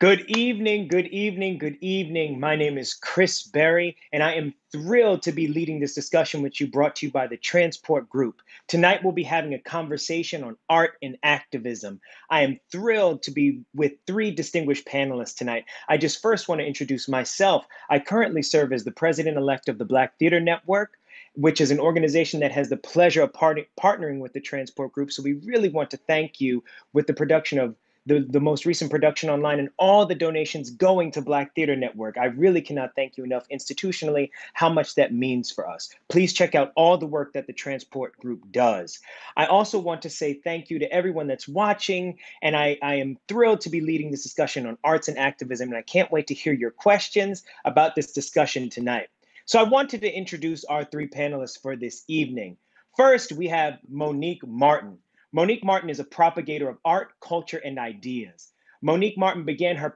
Good evening, good evening, good evening. My name is Chris Berry, and I am thrilled to be leading this discussion, which you brought to you by the Transport Group. Tonight, we'll be having a conversation on art and activism. I am thrilled to be with three distinguished panelists tonight. I just first want to introduce myself. I currently serve as the president elect of the Black Theater Network which is an organization that has the pleasure of part- partnering with the Transport Group. So we really want to thank you with the production of the, the most recent production online and all the donations going to Black Theater Network. I really cannot thank you enough institutionally how much that means for us. Please check out all the work that the Transport Group does. I also want to say thank you to everyone that's watching, and I, I am thrilled to be leading this discussion on arts and activism, and I can't wait to hear your questions about this discussion tonight. So I wanted to introduce our three panelists for this evening. First, we have Monique Martin. Monique Martin is a propagator of art, culture, and ideas. Monique Martin began her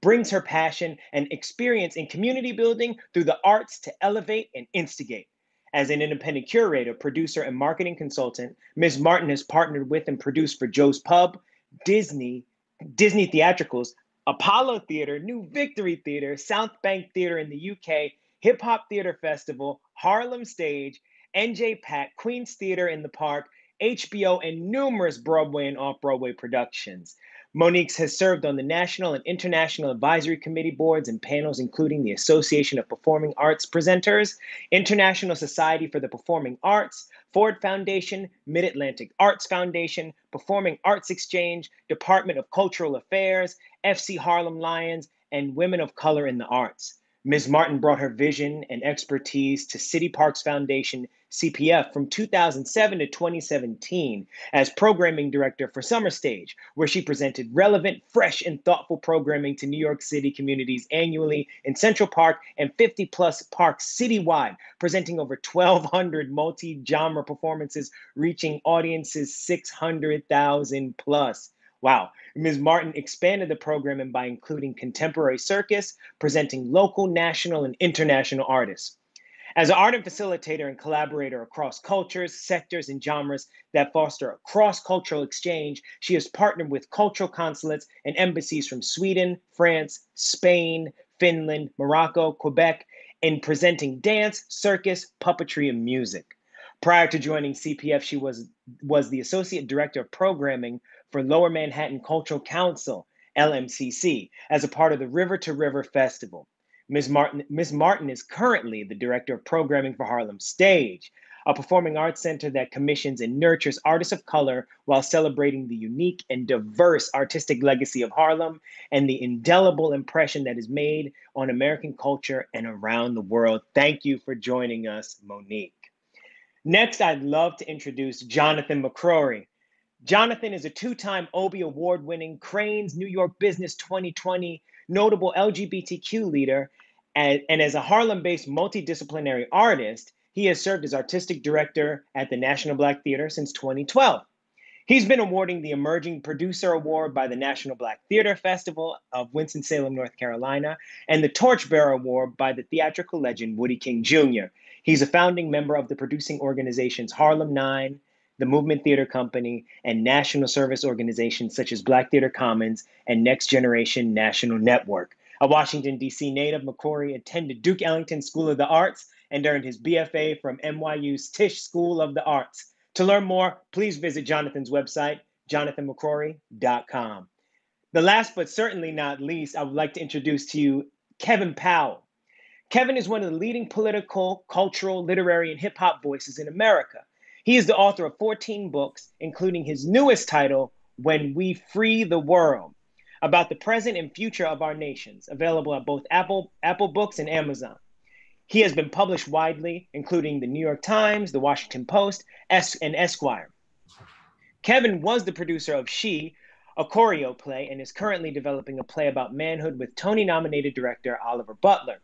brings her passion and experience in community building through the arts to elevate and instigate. As an independent curator, producer, and marketing consultant, Ms. Martin has partnered with and produced for Joe's Pub, Disney, Disney Theatricals, Apollo Theater, New Victory Theater, South Bank Theater in the UK, Hip Hop Theater Festival, Harlem Stage, NJPAC, Queen's Theater in the Park, HBO, and numerous Broadway and off Broadway productions. Monique has served on the national and international advisory committee boards and panels, including the Association of Performing Arts Presenters, International Society for the Performing Arts, Ford Foundation, Mid Atlantic Arts Foundation, Performing Arts Exchange, Department of Cultural Affairs, FC Harlem Lions, and Women of Color in the Arts. Ms. Martin brought her vision and expertise to City Parks Foundation CPF from 2007 to 2017 as programming director for Summer Stage, where she presented relevant, fresh, and thoughtful programming to New York City communities annually in Central Park and 50 plus parks citywide, presenting over 1,200 multi genre performances, reaching audiences 600,000 plus. Wow. Ms. Martin expanded the programming by including contemporary circus, presenting local, national, and international artists. As an art and facilitator and collaborator across cultures, sectors, and genres that foster a cross cultural exchange, she has partnered with cultural consulates and embassies from Sweden, France, Spain, Finland, Morocco, Quebec, in presenting dance, circus, puppetry, and music. Prior to joining CPF, she was, was the Associate Director of Programming for Lower Manhattan Cultural Council, LMCC, as a part of the River to River Festival. Ms. Martin, Ms. Martin is currently the Director of Programming for Harlem Stage, a performing arts center that commissions and nurtures artists of color while celebrating the unique and diverse artistic legacy of Harlem and the indelible impression that is made on American culture and around the world. Thank you for joining us, Monique. Next, I'd love to introduce Jonathan McCrory. Jonathan is a two time Obie Award winning Crain's New York Business 2020 notable LGBTQ leader, and, and as a Harlem based multidisciplinary artist, he has served as artistic director at the National Black Theater since 2012. He's been awarding the Emerging Producer Award by the National Black Theater Festival of Winston-Salem, North Carolina, and the Torchbearer Award by the theatrical legend Woodie King Jr. He's a founding member of the producing organizations Harlem Nine, the Movement Theater Company, and national service organizations such as Black Theater Commons and Next Generation National Network. A Washington, D.C. native, McCrory attended Duke Ellington School of the Arts and earned his BFA from NYU's Tisch School of the Arts. To learn more, please visit Jonathan's website, jonathanmccrory.com. The last but certainly not least, I would like to introduce to you Kevin Powell. Kevin is one of the leading political, cultural, literary, and hip hop voices in America. He is the author of 14 books, including his newest title, When We Free the World, about the present and future of our nations, available at both Apple, Apple Books and Amazon. He has been published widely, including the New York Times, the Washington Post, es- and Esquire. Kevin was the producer of She, a choreo play, and is currently developing a play about manhood with Tony nominated director Oliver Butler.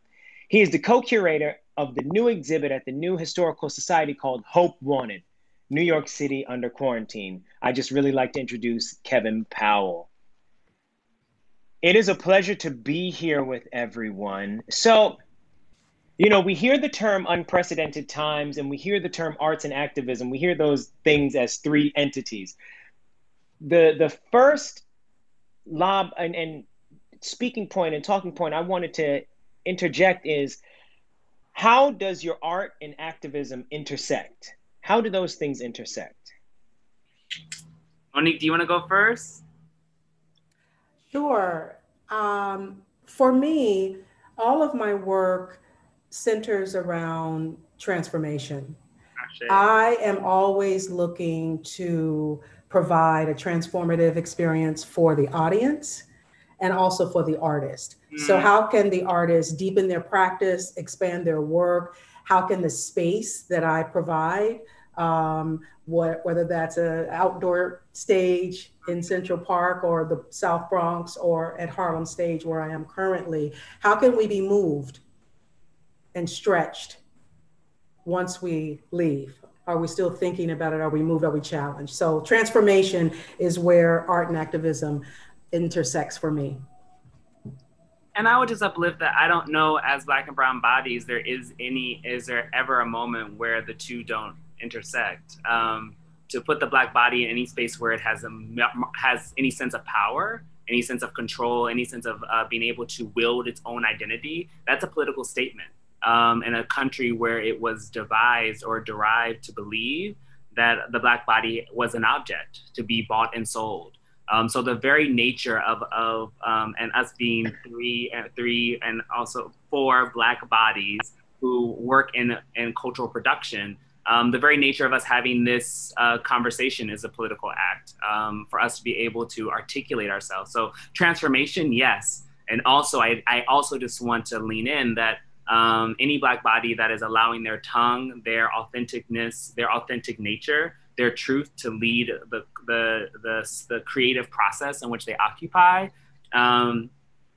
He is the co curator of the new exhibit at the New Historical Society called Hope Wanted New York City under quarantine. I just really like to introduce Kevin Powell. It is a pleasure to be here with everyone. So, you know, we hear the term unprecedented times and we hear the term arts and activism. We hear those things as three entities. The the first lob and, and speaking point and talking point I wanted to interject is how does your art and activism intersect? How do those things intersect? Monique, do you want to go first? Sure. Um, for me, all of my work centers around transformation. I am always looking to provide a transformative experience for the audience and also for the artist. Mm. So, how can the artist deepen their practice, expand their work? How can the space that I provide, um, what, whether that's an outdoor stage in Central Park or the South Bronx or at Harlem Stage where I am currently, how can we be moved and stretched once we leave? Are we still thinking about it? Are we moved? Are we challenged? So transformation is where art and activism intersects for me. And I would just uplift that I don't know as black and brown bodies there is any is there ever a moment where the two don't intersect. Um, to put the black body in any space where it has a has any sense of power, any sense of control, any sense of uh, being able to wield its own identity, that's a political statement um, in a country where it was devised or derived to believe that the black body was an object to be bought and sold. Um, so the very nature of, of um, and us being three and three and also four black bodies who work in, in cultural production, um, the very nature of us having this uh, conversation is a political act um, for us to be able to articulate ourselves. So transformation, yes. And also, I, I also just want to lean in that um, any black body that is allowing their tongue, their authenticness, their authentic nature, their truth to lead the, the, the, the creative process in which they occupy, um,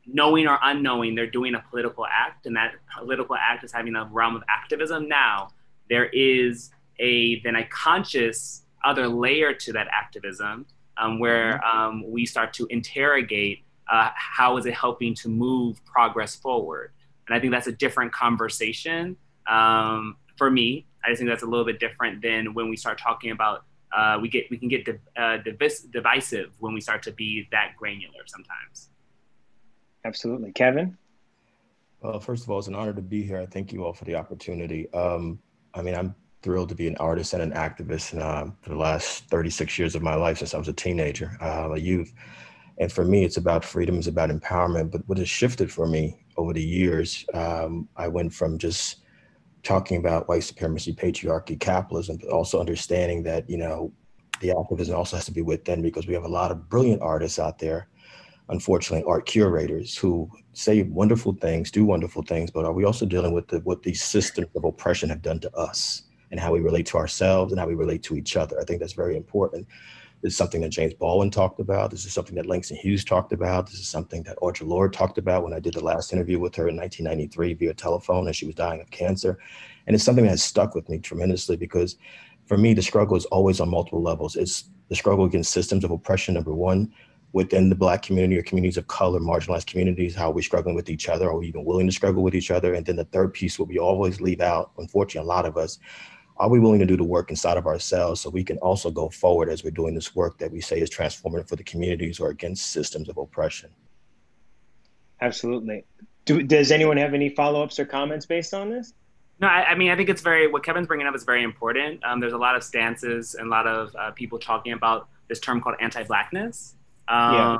knowing or unknowing, they're doing a political act, and that political act is having a realm of activism. Now, there is a then a conscious other layer to that activism um, where mm-hmm. um, we start to interrogate uh, how is it helping to move progress forward and I think that's a different conversation um, for me. I just think that's a little bit different than when we start talking about uh, we get we can get uh, divis- divisive when we start to be that granular sometimes. Absolutely, Kevin. Well, first of all, it's an honor to be here. I thank you all for the opportunity. Um, I mean, I'm thrilled to be an artist and an activist uh, for the last 36 years of my life since I was a teenager, uh, a youth. And for me, it's about freedom, it's about empowerment. But what has shifted for me over the years, um, I went from just talking about white supremacy, patriarchy, capitalism, but also understanding that, you know, the activism also has to be within because we have a lot of brilliant artists out there, unfortunately, art curators who say wonderful things, do wonderful things, but are we also dealing with the, what these systems of oppression have done to us and how we relate to ourselves and how we relate to each other? I think that's very important. This is something that James Baldwin talked about. This is something that Langston Hughes talked about. This is something that Audre Lorde talked about when I did the last interview with her in 1993 via telephone as she was dying of cancer. And it's something that has stuck with me tremendously because for me, the struggle is always on multiple levels. It's the struggle against systems of oppression, number one, within the Black community or communities of color, marginalized communities, how are we struggling with each other? Are we even willing to struggle with each other? And then the third piece, what we always leave out, unfortunately, a lot of us, are we willing to do the work inside of ourselves so we can also go forward as we're doing this work that we say is transformative for the communities or against systems of oppression? Absolutely. Do, does anyone have any follow-ups or comments based on this? No, I, I, mean, I think it's very, what Kevin's bringing up is very important. Um, there's a lot of stances and a lot of uh, people talking about this term called anti-blackness. Um, yeah.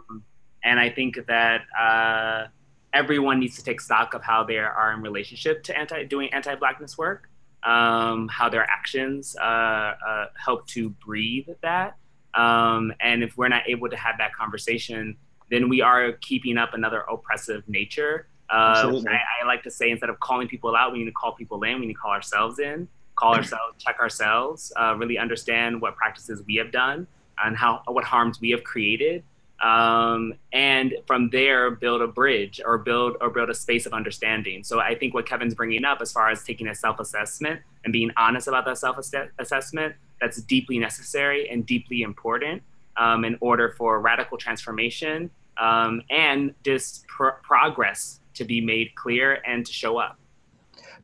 And I think that uh, everyone needs to take stock of how they are in relationship to anti doing anti-blackness work um, how their actions uh, uh, help to breathe that. Um, and if we're not able to have that conversation, then we are keeping up another oppressive nature. Uh, I, I, like to say instead of calling people out, we need to call people in. We need to call ourselves in, call ourselves, check ourselves, uh, really understand what practices we have done and how what harms we have created, um, and from there build a bridge or build or build a space of understanding. So I think what Kevin's bringing up as far as taking a self-assessment and being honest about that self-assessment, that's deeply necessary and deeply important um, in order for radical transformation um, and just pr- progress to be made clear and to show up.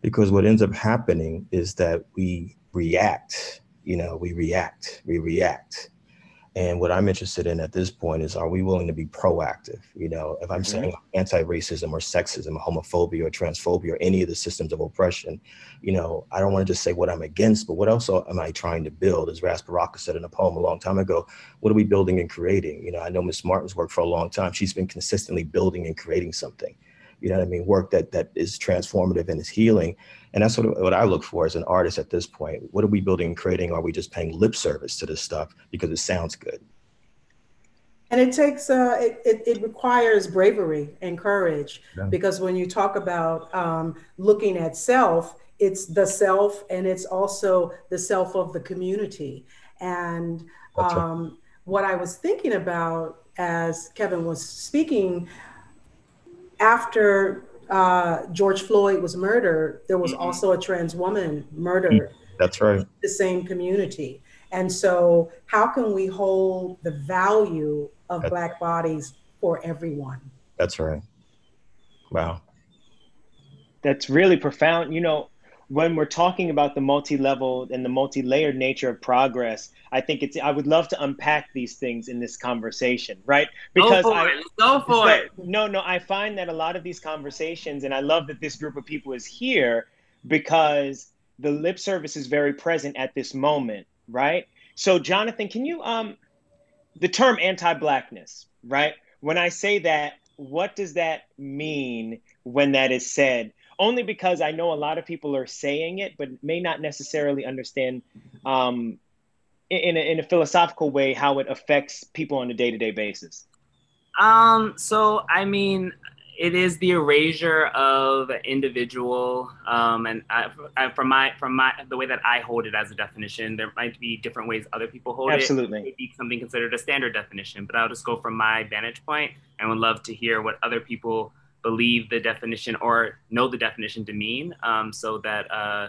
Because what ends up happening is that we react. You know, we react, we react And what I'm interested in at this point is, are we willing to be proactive? You know, if I'm mm-hmm. saying anti-racism or sexism, or homophobia or transphobia or any of the systems of oppression, you know, I don't want to just say what I'm against, but what else am I trying to build? As Ras Baraka said in a poem a long time ago, what are we building and creating? You know, I know Miss Martin's worked for a long time. She's been consistently building and creating something you know what I mean, work that that is transformative and is healing. And that's what, what I look for as an artist at this point. What are we building and creating? Are we just paying lip service to this stuff because it sounds good? And it takes, uh, it, it, it requires bravery and courage yeah. because when you talk about um, looking at self, it's the self and it's also the self of the community. And um, right. what I was thinking about as Kevin was speaking after uh, George Floyd was murdered, there was mm-hmm. also a trans woman murdered. Mm, that's right. The same community. And so, how can we hold the value of that's, Black bodies for everyone? That's right. Wow. That's really profound. You know, when we're talking about the multi-level and the multi-layered nature of progress, I think it's I would love to unpack these things in this conversation, right? Because go for I, it. Go for so, it. No, no, I find that a lot of these conversations, and I love that this group of people is here because the lip service is very present at this moment, right? So, Jonathan, can you um the term anti-blackness, right? When I say that, what does that mean when that is said? Only because I know a lot of people are saying it, but may not necessarily understand um, in, a, in a philosophical way how it affects people on a day to day basis. Um, so, I mean, it is the erasure of individual, um, and I, I, from my from my the way that I hold it as a definition, there might be different ways other people hold Absolutely. it. Absolutely, something considered a standard definition, but I'll just go from my vantage point, and would love to hear what other people believe the definition or know the definition to mean um, so that uh,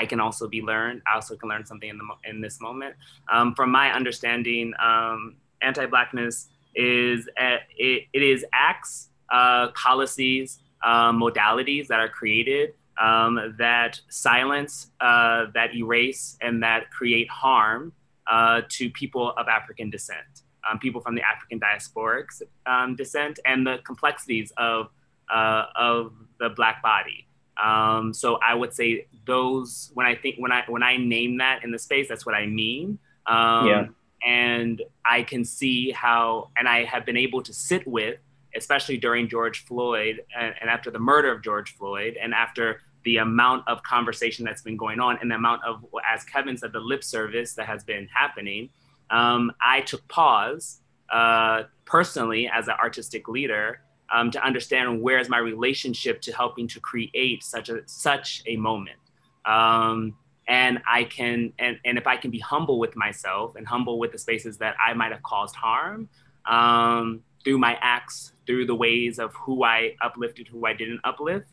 I can also be learned. I also can learn something in, the in this moment. Um, from my understanding, um, anti-blackness is uh, it, it is acts, uh, policies, uh, modalities that are created um, that silence, uh, that erase, and that create harm uh, to people of African descent, um, people from the African diasporic um, descent, and the complexities of uh, of the black body. Um, so I would say those when I think when I when I name that in the space, that's what I mean. Um, yeah. And I can see how, and I have been able to sit with, especially during George Floyd and, and after the murder of George Floyd, and after the amount of conversation that's been going on, and the amount of, as Kevin said, the lip service that has been happening. Um, I took pause uh, personally as an artistic leader um, to understand where is my relationship to helping to create such a such a moment. Um, and I can and, and if I can be humble with myself and humble with the spaces that I might have caused harm um, through my acts, through the ways of who I uplifted, who I didn't uplift,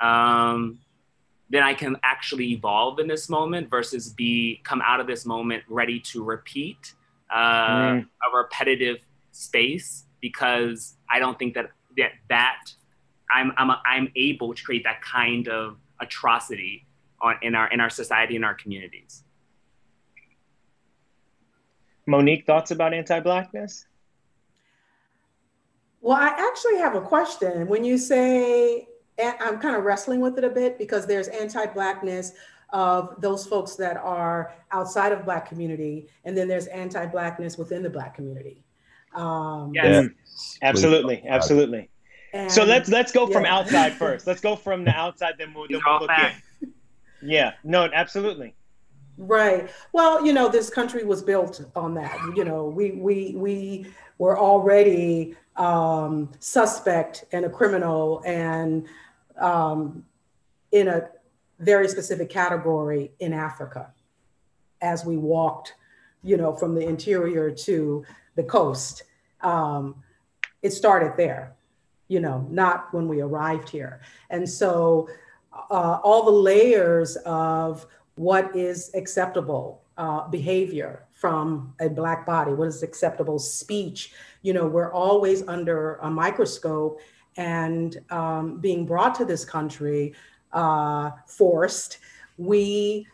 um, then I can actually evolve in this moment versus be come out of this moment ready to repeat uh, mm. a repetitive space because I don't think that that that I'm I'm a, I'm able to create that kind of atrocity on in our in our society in our communities. Monique, thoughts about anti-blackness? Well, I actually have a question. When you say I'm kind of wrestling with it a bit because there's anti-blackness of those folks that are outside of black community, and then there's anti-blackness within the black community. Um, yes, absolutely, absolutely. And, so let's let's go yeah. from outside first. Let's go from the outside, then we'll, then we'll look in. Yeah, no, absolutely. Right. Well, you know, this country was built on that. You know, we we we were already um, suspect and a criminal and um, in a very specific category in Africa as we walked, you know, from the interior to the coast. Um, it started there, you know, not when we arrived here. And so uh, all the layers of what is acceptable uh, behavior from a Black body, what is acceptable speech, you know, we're always under a microscope and um, being brought to this country uh, forced, we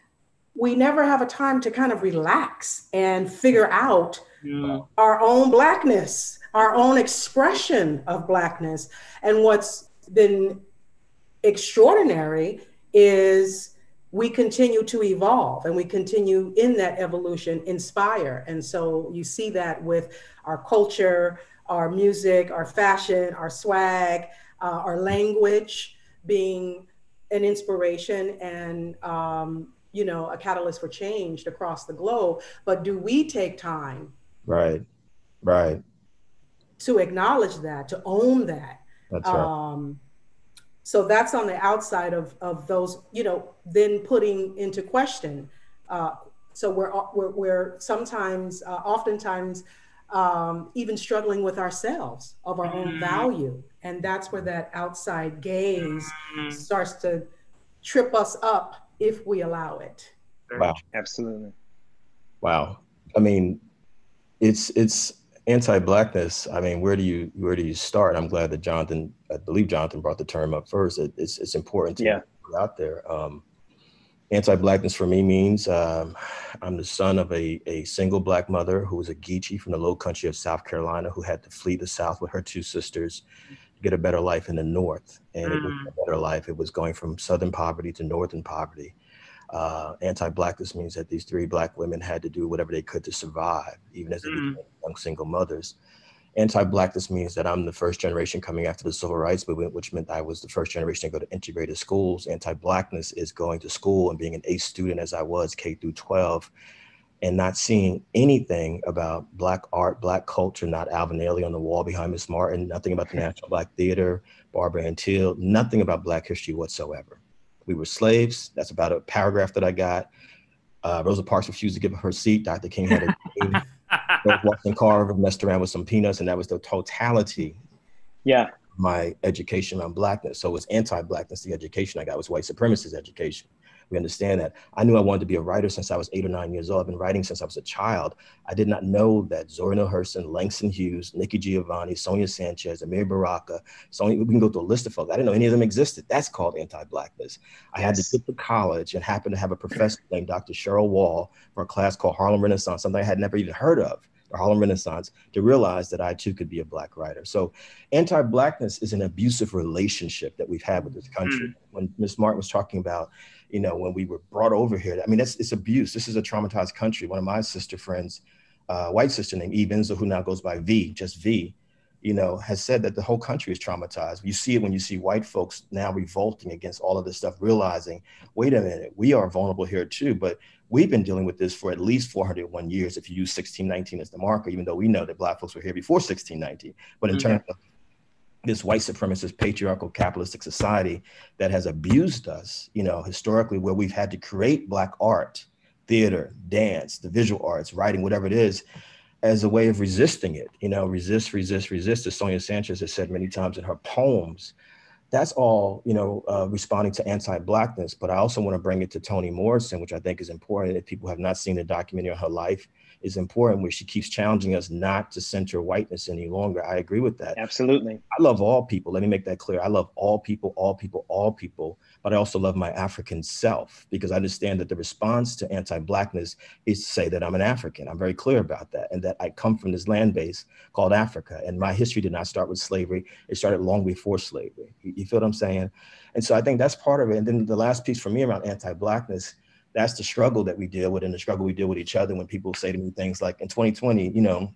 we never have a time to kind of relax and figure out yeah. our own blackness, our own expression of blackness. And what's been extraordinary is we continue to evolve and we continue in that evolution inspire and so you see that with our culture our music our fashion our swag uh, our language being an inspiration and um, you know a catalyst for change across the globe but do we take time right right to acknowledge that to own that that's right. Um, so that's on the outside of of those you know then putting into question uh, so we're, we're, we're sometimes uh, oftentimes um, even struggling with ourselves of our own mm-hmm. value and that's where that outside gaze mm-hmm. starts to trip us up if we allow it. Wow. Absolutely. Wow. I mean, it's it's anti-blackness. I mean, where do you where do you start? I'm glad that Jonathan, I believe Jonathan brought the term up first. It, it's it's important to yeah. put out there. Um, anti-blackness for me means um, I'm the son of a, a single black mother who was a Geechee from the low country of South Carolina who had to flee the South with her two sisters get a better life in the north and mm. it was mm. a better life it was going from southern poverty to northern poverty uh, anti-blackness means that these three black women had to do whatever they could to survive even as they mm. became young single mothers anti-blackness means that i'm the first generation coming after the civil rights movement which meant i was the first generation to go to integrated schools anti-blackness is going to school and being an a student as i was k through 12 and not seeing anything about Black art, Black culture, not Alvin Ailey on the wall behind Miss Martin, nothing about the National Black Theater, Barbara Ann Teer, nothing about Black history whatsoever. We were slaves. That's about a paragraph that I got. Uh, Rosa Parks refused to give up her seat. Dr. King had a Washington Carver messed around with some peanuts, and that was the totality. Yeah. My education on blackness. So it was anti-blackness. The education I got was white supremacist education. We understand that. I knew I wanted to be a writer since I was eight or nine years old. I've been writing since I was a child. I did not know that Zora Neale Hurston, Langston Hughes, Nikki Giovanni, Sonia Sanchez, Amiri Baraka, Sonia, we can go through a list of folks. I didn't know any of them existed. That's called anti-blackness. I had to get to college and happened to have a professor named Dr. Cheryl Wall for a class called Harlem Renaissance, something I had never even heard of the Harlem Renaissance to realize that I too could be a Black writer. So, anti Blackness is an abusive relationship that we've had with this country. Mm. When Ms. Martin was talking about you know, when we were brought over here. I mean, that's it's abuse. This is a traumatized country. One of my sister friends, uh, white sister named Eve Ensler, who now goes by V, just V, you know, has said that the whole country is traumatized. You see it when you see white folks now revolting against all of this stuff, realizing, wait a minute, we are vulnerable here too. But we've been dealing with this for at least 401 years if you use 1619 as the marker, even though we know that black folks were here before 1619. But in mm-hmm. terms of this white supremacist patriarchal capitalistic society that has abused us, you know, historically, where we've had to create black art, theater, dance, the visual arts, writing, whatever it is, as a way of resisting it. You know, resist, resist, resist, as Sonia Sanchez has said many times in her poems. That's all, you know, uh, responding to anti-blackness. But I also want to bring it to Toni Morrison, which I think is important. If people have not seen the documentary on her life, is important where she keeps challenging us not to center whiteness any longer. I agree with that. Absolutely. I love all people. Let me make that clear. I love all people, all people, all people but I also love my African self because I understand that the response to anti-blackness is to say that I'm an African. I'm very clear about that and that I come from this land base called Africa. And my history did not start with slavery. It started long before slavery. You, you feel what I'm saying? And so I think that's part of it. And then the last piece for me around anti-blackness that's the struggle that we deal with and the struggle we deal with each other when people say to me things like in 2020 you know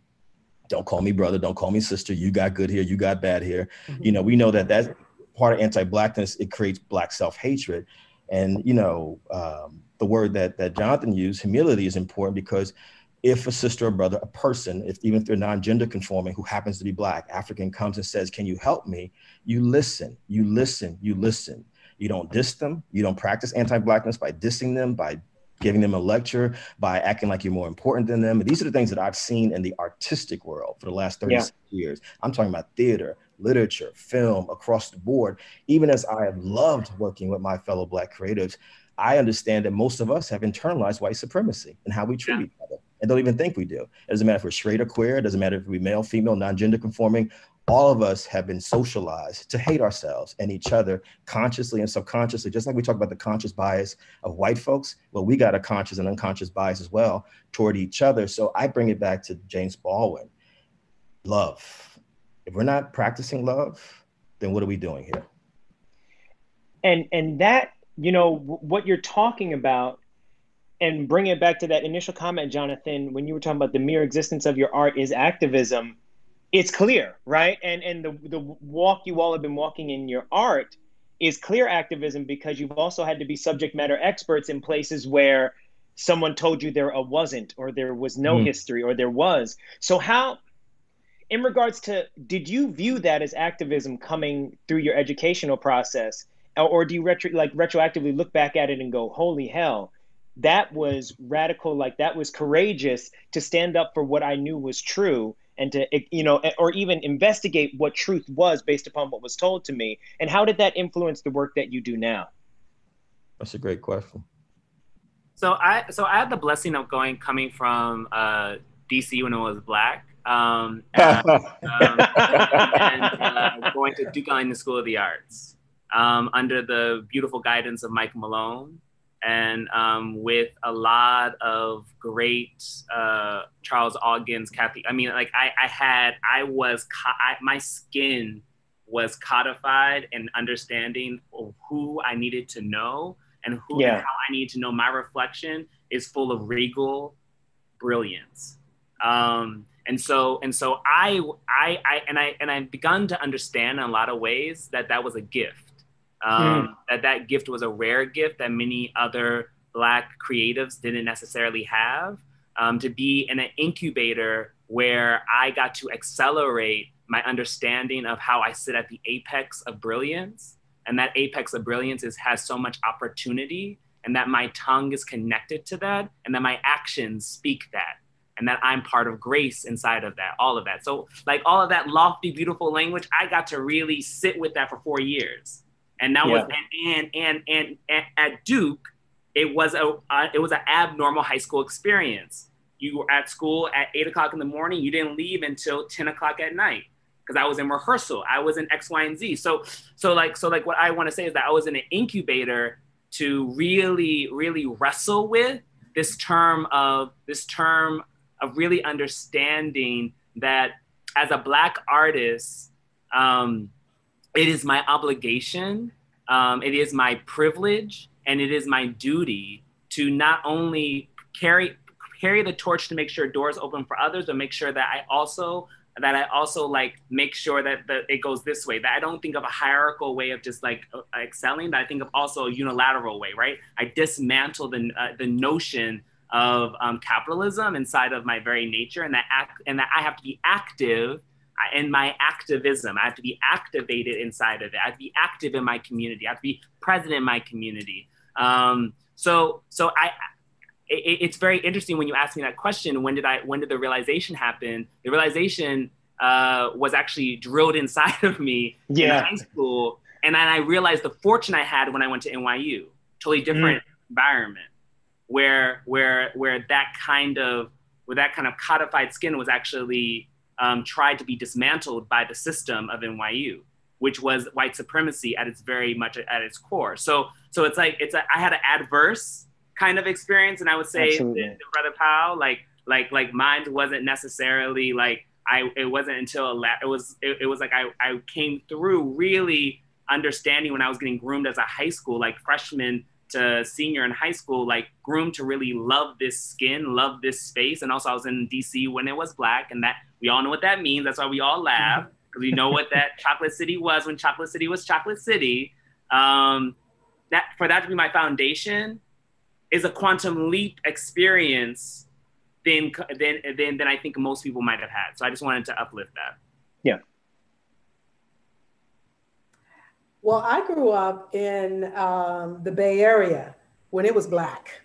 don't call me brother don't call me sister you got good here you got bad here mm-hmm. you know we know that that part of anti-blackness, it creates black self-hatred. And you know, um, the word that that Jonathan used, humility, is important because if a sister or brother, a person, if even if they're non-gender conforming, who happens to be black, African, comes and says, "Can you help me?" You listen, you listen, you listen. You don't diss them. You don't practice anti-blackness by dissing them, by giving them a lecture, by acting like you're more important than them. these are the things that I've seen in the artistic world for the last 30 yeah. years. I'm talking about theater, literature, film, across the board. Even as I have loved working with my fellow Black creatives, I understand that most of us have internalized white supremacy and how we treat yeah. each other and don't even think we do. It doesn't matter if we're straight or queer, it doesn't matter if we're male, female, non gender conforming. All of us have been socialized to hate ourselves and each other consciously and subconsciously. Just like we talk about the conscious bias of white folks, well, we got a conscious and unconscious bias as well toward each other. So I bring it back to James Baldwin love. If we're not practicing love, then what are we doing here? And and that, you know, what you're talking about and bring it back to that initial comment, Jonathan, when you were talking about the mere existence of your art is activism it's clear, right? And and the the walk you all have been walking in your art is clear activism because you've also had to be subject matter experts in places where someone told you there wasn't or there was no mm. history or there was. So how in regards to did you view that as activism coming through your educational process or do you retro like retroactively look back at it and go holy hell that was radical like that was courageous to stand up for what i knew was true and to you know or even investigate what truth was based upon what was told to me and how did that influence the work that you do now? That's a great question. So i so i had the blessing of going coming from uh, dc when it was black um, and, um, and uh, going to duke ellington school of the arts um, under the beautiful guidance of mike malone and um, with a lot of great uh, Charles Augins, Kathy. I mean, like I, I had, I was, I, my skin was codified and understanding who I needed to know and who yeah. and how I need to know. My reflection is full of regal brilliance. Um, and so, and so I, I, I, and I, and I've begun to understand in a lot of ways that that was a gift um, mm. that that gift was a rare gift that many other black creatives didn't necessarily have um, to be in an incubator where i got to accelerate my understanding of how i sit at the apex of brilliance and that apex of brilliance is has so much opportunity and that my tongue is connected to that and that my actions speak that and that I'm part of grace inside of that, all of that. So, like all of that lofty, beautiful language, I got to really sit with that for four years and that yeah. was and, and and and at Duke, it was a uh, it was an abnormal high school experience. You were at school at eight o'clock in the morning. You didn't leave until ten o'clock at night because I was in rehearsal. I was in X, Y, and Z. So so like so like what I want to say is that I was in an incubator to really really wrestle with this term of this term of really understanding that as a black artist um, it is my obligation, um, it is my privilege, and it is my duty to not only carry carry the torch to make sure doors open for others, but make sure that I also that I also like make sure that, it goes this way. That I don't think of a hierarchical way of just like uh, excelling, but I think of also a unilateral way, right? I dismantle the uh, the notion of um, capitalism inside of my very nature, and that act, and that I have to be active in my activism. I have to be activated inside of it. I have to be active in my community. I have to be present in my community. Um, so, so I, it, it's very interesting when you ask me that question. When did I? When did the realization happen? The realization uh, was actually drilled inside of me yeah. in high school, and then I realized the fortune I had when I went to NYU. Totally different mm. environment, where where where that kind of where that kind of codified skin was actually um, tried to be dismantled by the system of NYU, which was white supremacy at its very much at its core. So, so it's like it's a, I had an adverse kind of experience, and I would say, Brother Powell, like like like mine wasn't necessarily like I. It wasn't until a la- it was it, it was like I I came through really understanding when I was getting groomed as a high school like freshman to senior in high school, like groomed to really love this skin, love this space. And also I was in DC when it was black and that we all know what that means. That's why we all laugh because we know what that chocolate city was when chocolate city was chocolate city. Um, that for that to be my foundation is a quantum leap experience than, than, than, than I think most people might have had. So I just wanted to uplift that. Yeah. Well, I grew up in um, the Bay Area when it was black.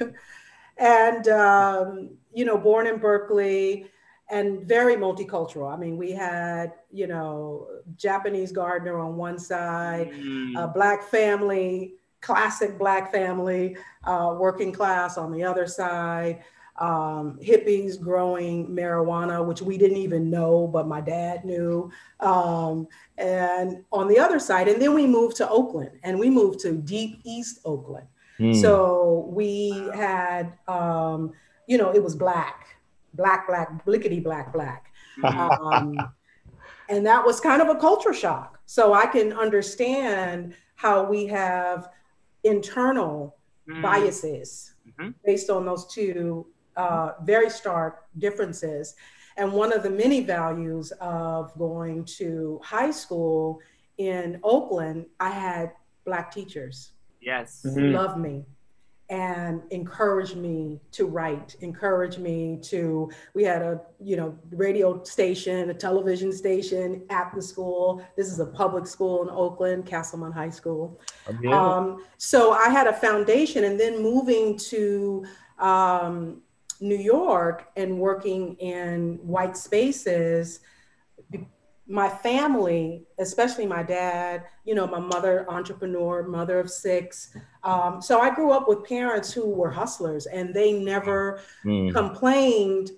and um, you know, born in Berkeley and very multicultural. I mean, we had you know Japanese gardener on one side, mm. a black family, classic black family, uh, working class on the other side. Um, hippies growing marijuana, which we didn't even know, but my dad knew. Um, and on the other side, and then we moved to Oakland and we moved to deep East Oakland. Mm. So we had, um, you know, it was black, black, black, blickety black, black. Um, and that was kind of a culture shock. So I can understand how we have internal mm. biases mm-hmm. based on those two uh, very stark differences. And one of the many values of going to high school in Oakland, I had Black teachers. Yes. Mm-hmm. Who loved me and encouraged me to write, encouraged me to, we had a, you know, radio station, a television station at the school. This is a public school in Oakland, Castlemont High School. Um, so I had a foundation and then moving to um, New York and working in white spaces, my family, especially my dad, you know, my mother, entrepreneur, mother of six. Um, so I grew up with parents who were hustlers and they never mm. complained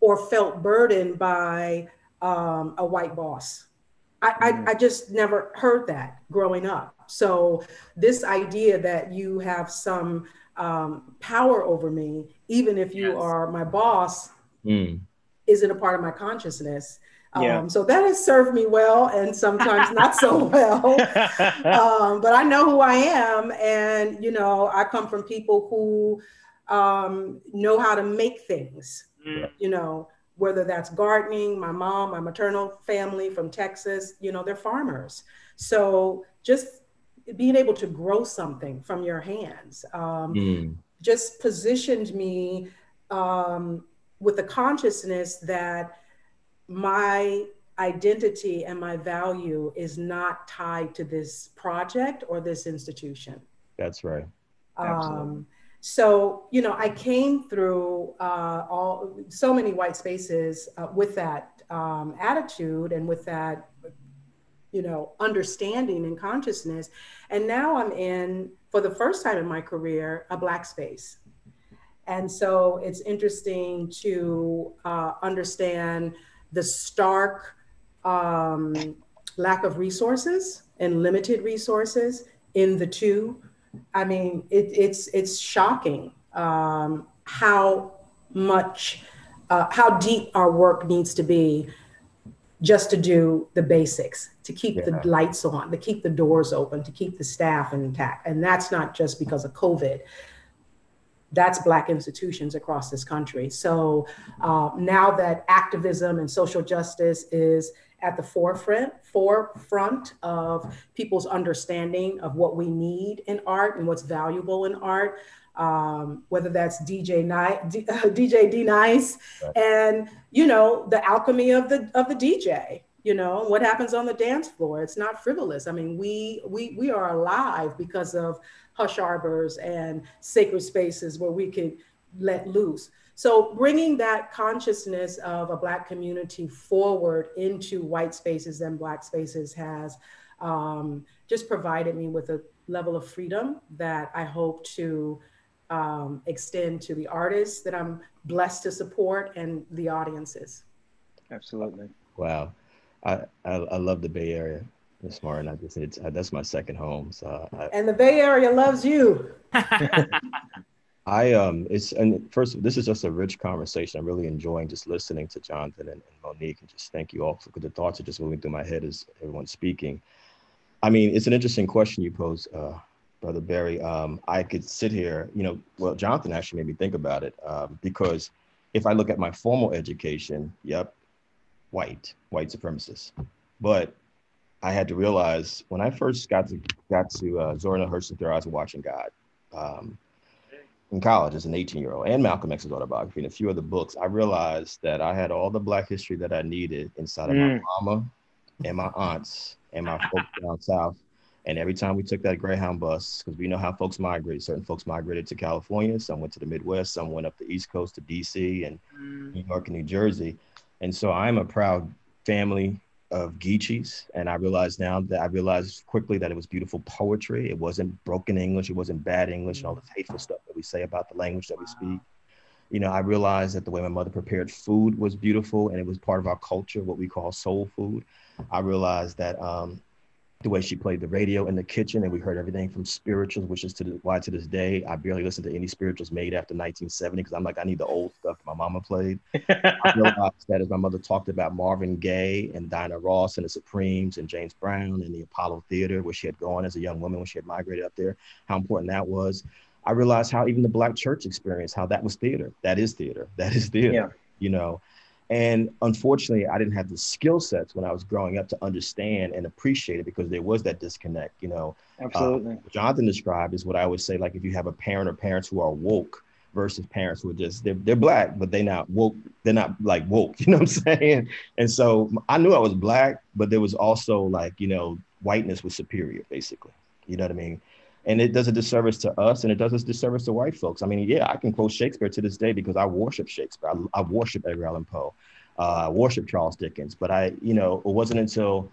or felt burdened by um, a white boss. I, mm. I, I just never heard that growing up. So this idea that you have some um, power over me, even if you yes. are my boss, mm. isn't a part of my consciousness. Yeah. Um, so that has served me well and sometimes not so well. Um, but I know who I am. And, you know, I come from people who um, know how to make things, mm. you know, whether that's gardening, my mom, my maternal family from Texas, you know, they're farmers. So just being able to grow something from your hands um, mm. just positioned me um, with the consciousness that my identity and my value is not tied to this project or this institution. That's right. Um, so you know, I came through uh, all so many white spaces uh, with that um, attitude and with that you know, understanding and consciousness. And now I'm in, for the first time in my career, a Black space. And so it's interesting to uh, understand the stark um, lack of resources and limited resources in the two. I mean, it, it's it's shocking um, how much, uh, how deep our work needs to be just to do the basics, to keep yeah. the lights on, to keep the doors open, to keep the staff intact. And that's not just because of COVID. That's Black institutions across this country. So uh, now that activism and social justice is at the forefront forefront of people's understanding of what we need in art and what's valuable in art, um, whether that's DJ Ni- D- uh, DJ D Nice, right. and you know the alchemy of the of the DJ. You know what happens on the dance floor. It's not frivolous. I mean, we we we are alive because of hush arbors and sacred spaces where we could let loose. So bringing that consciousness of a Black community forward into white spaces and Black spaces has um, just provided me with a level of freedom that I hope to um, extend to the artists that I'm blessed to support and the audiences. Absolutely. Wow. I, I, I love the Bay Area. Miss Martin, I just it's that's my second home. So I, and the Bay Area loves you. I um it's and first this is just a rich conversation. I'm really enjoying just listening to Jonathan and, and Monique and just thank you all for the thoughts are just moving through my head as everyone's speaking. I mean, it's an interesting question you pose, uh, Brother Berry. Um, I could sit here, you know, well, Jonathan actually made me think about it um, because if I look at my formal education, yep, white, white supremacist. But I had to realize when I first got to got to uh, Zora Neale Hurston's Eyes of Watching God um, in college as an 18 year old, and Malcolm X's autobiography and a few other books, I realized that I had all the Black history that I needed inside of mm. my mama and my aunts and my folks down south and every time we took that Greyhound bus, because we know how folks migrate, certain folks migrated to California, some went to the Midwest, some went up the East Coast to DC and mm. New York and New Jersey. And so I'm a proud family of Geechees. And I realized now that I realized quickly that it was beautiful poetry. It wasn't broken English, it wasn't bad English, and all the hateful stuff that we say about the language that we speak. You know, I realized that the way my mother prepared food was beautiful and it was part of our culture, what we call soul food. I realized that um, the way she played the radio in the kitchen and we heard everything from spirituals which is to the, why to this day i barely listen to any spirituals made after 1970 because i'm like i need the old stuff my mama played. I realized that as my mother talked about marvin gaye and Diana Ross and the supremes and james brown and the apollo theater where she had gone as a young woman when she had migrated up there how important that was. I realized how even the black church experience how that was theater. That is theater. That is theater. Yeah. you know and unfortunately, I didn't have the skill sets when I was growing up to understand and appreciate it because there was that disconnect, you know. Absolutely. Uh, Jonathan described is what I would say, like if you have a parent or parents who are woke versus parents who are just they're, they're black, but they're not woke, they're not like woke, you know what I'm saying? And so I knew I was black, but there was also like, you know, whiteness was superior, basically. You know what I mean? And it does a disservice to us and it does a disservice to white folks. I mean, yeah, I can quote Shakespeare to this day because I worship Shakespeare. I, I worship Edgar Allan Poe. Uh, I worship Charles Dickens. But I, you know, it wasn't until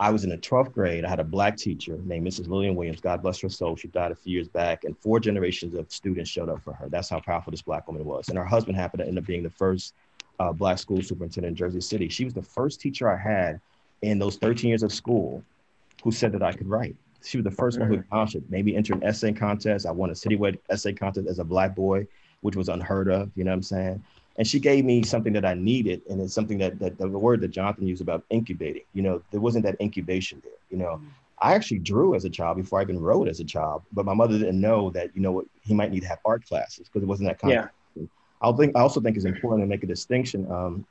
I was in the 12th grade, I had a black teacher named Mrs. Lillian Williams. God bless her soul. She died a few years back, and four generations of students showed up for her. That's how powerful this black woman was. And her husband happened to end up being the first uh, black school superintendent in Jersey City. She was the first teacher I had in those 13 years of school who said that I could write. She was the first one who acknowledged it. Maybe entered an essay contest. I won a citywide essay contest as a black boy, which was unheard of. You know what I'm saying? And she gave me something that I needed, and it's something that, that the word that Jonathan used about incubating. You know, there wasn't that incubation there. You know, mm-hmm. I actually drew as a child before I even wrote as a child, but my mother didn't know that you know what he might need to have art classes because it wasn't that kind. Yeah. I think I also think it's important to make a distinction. Um,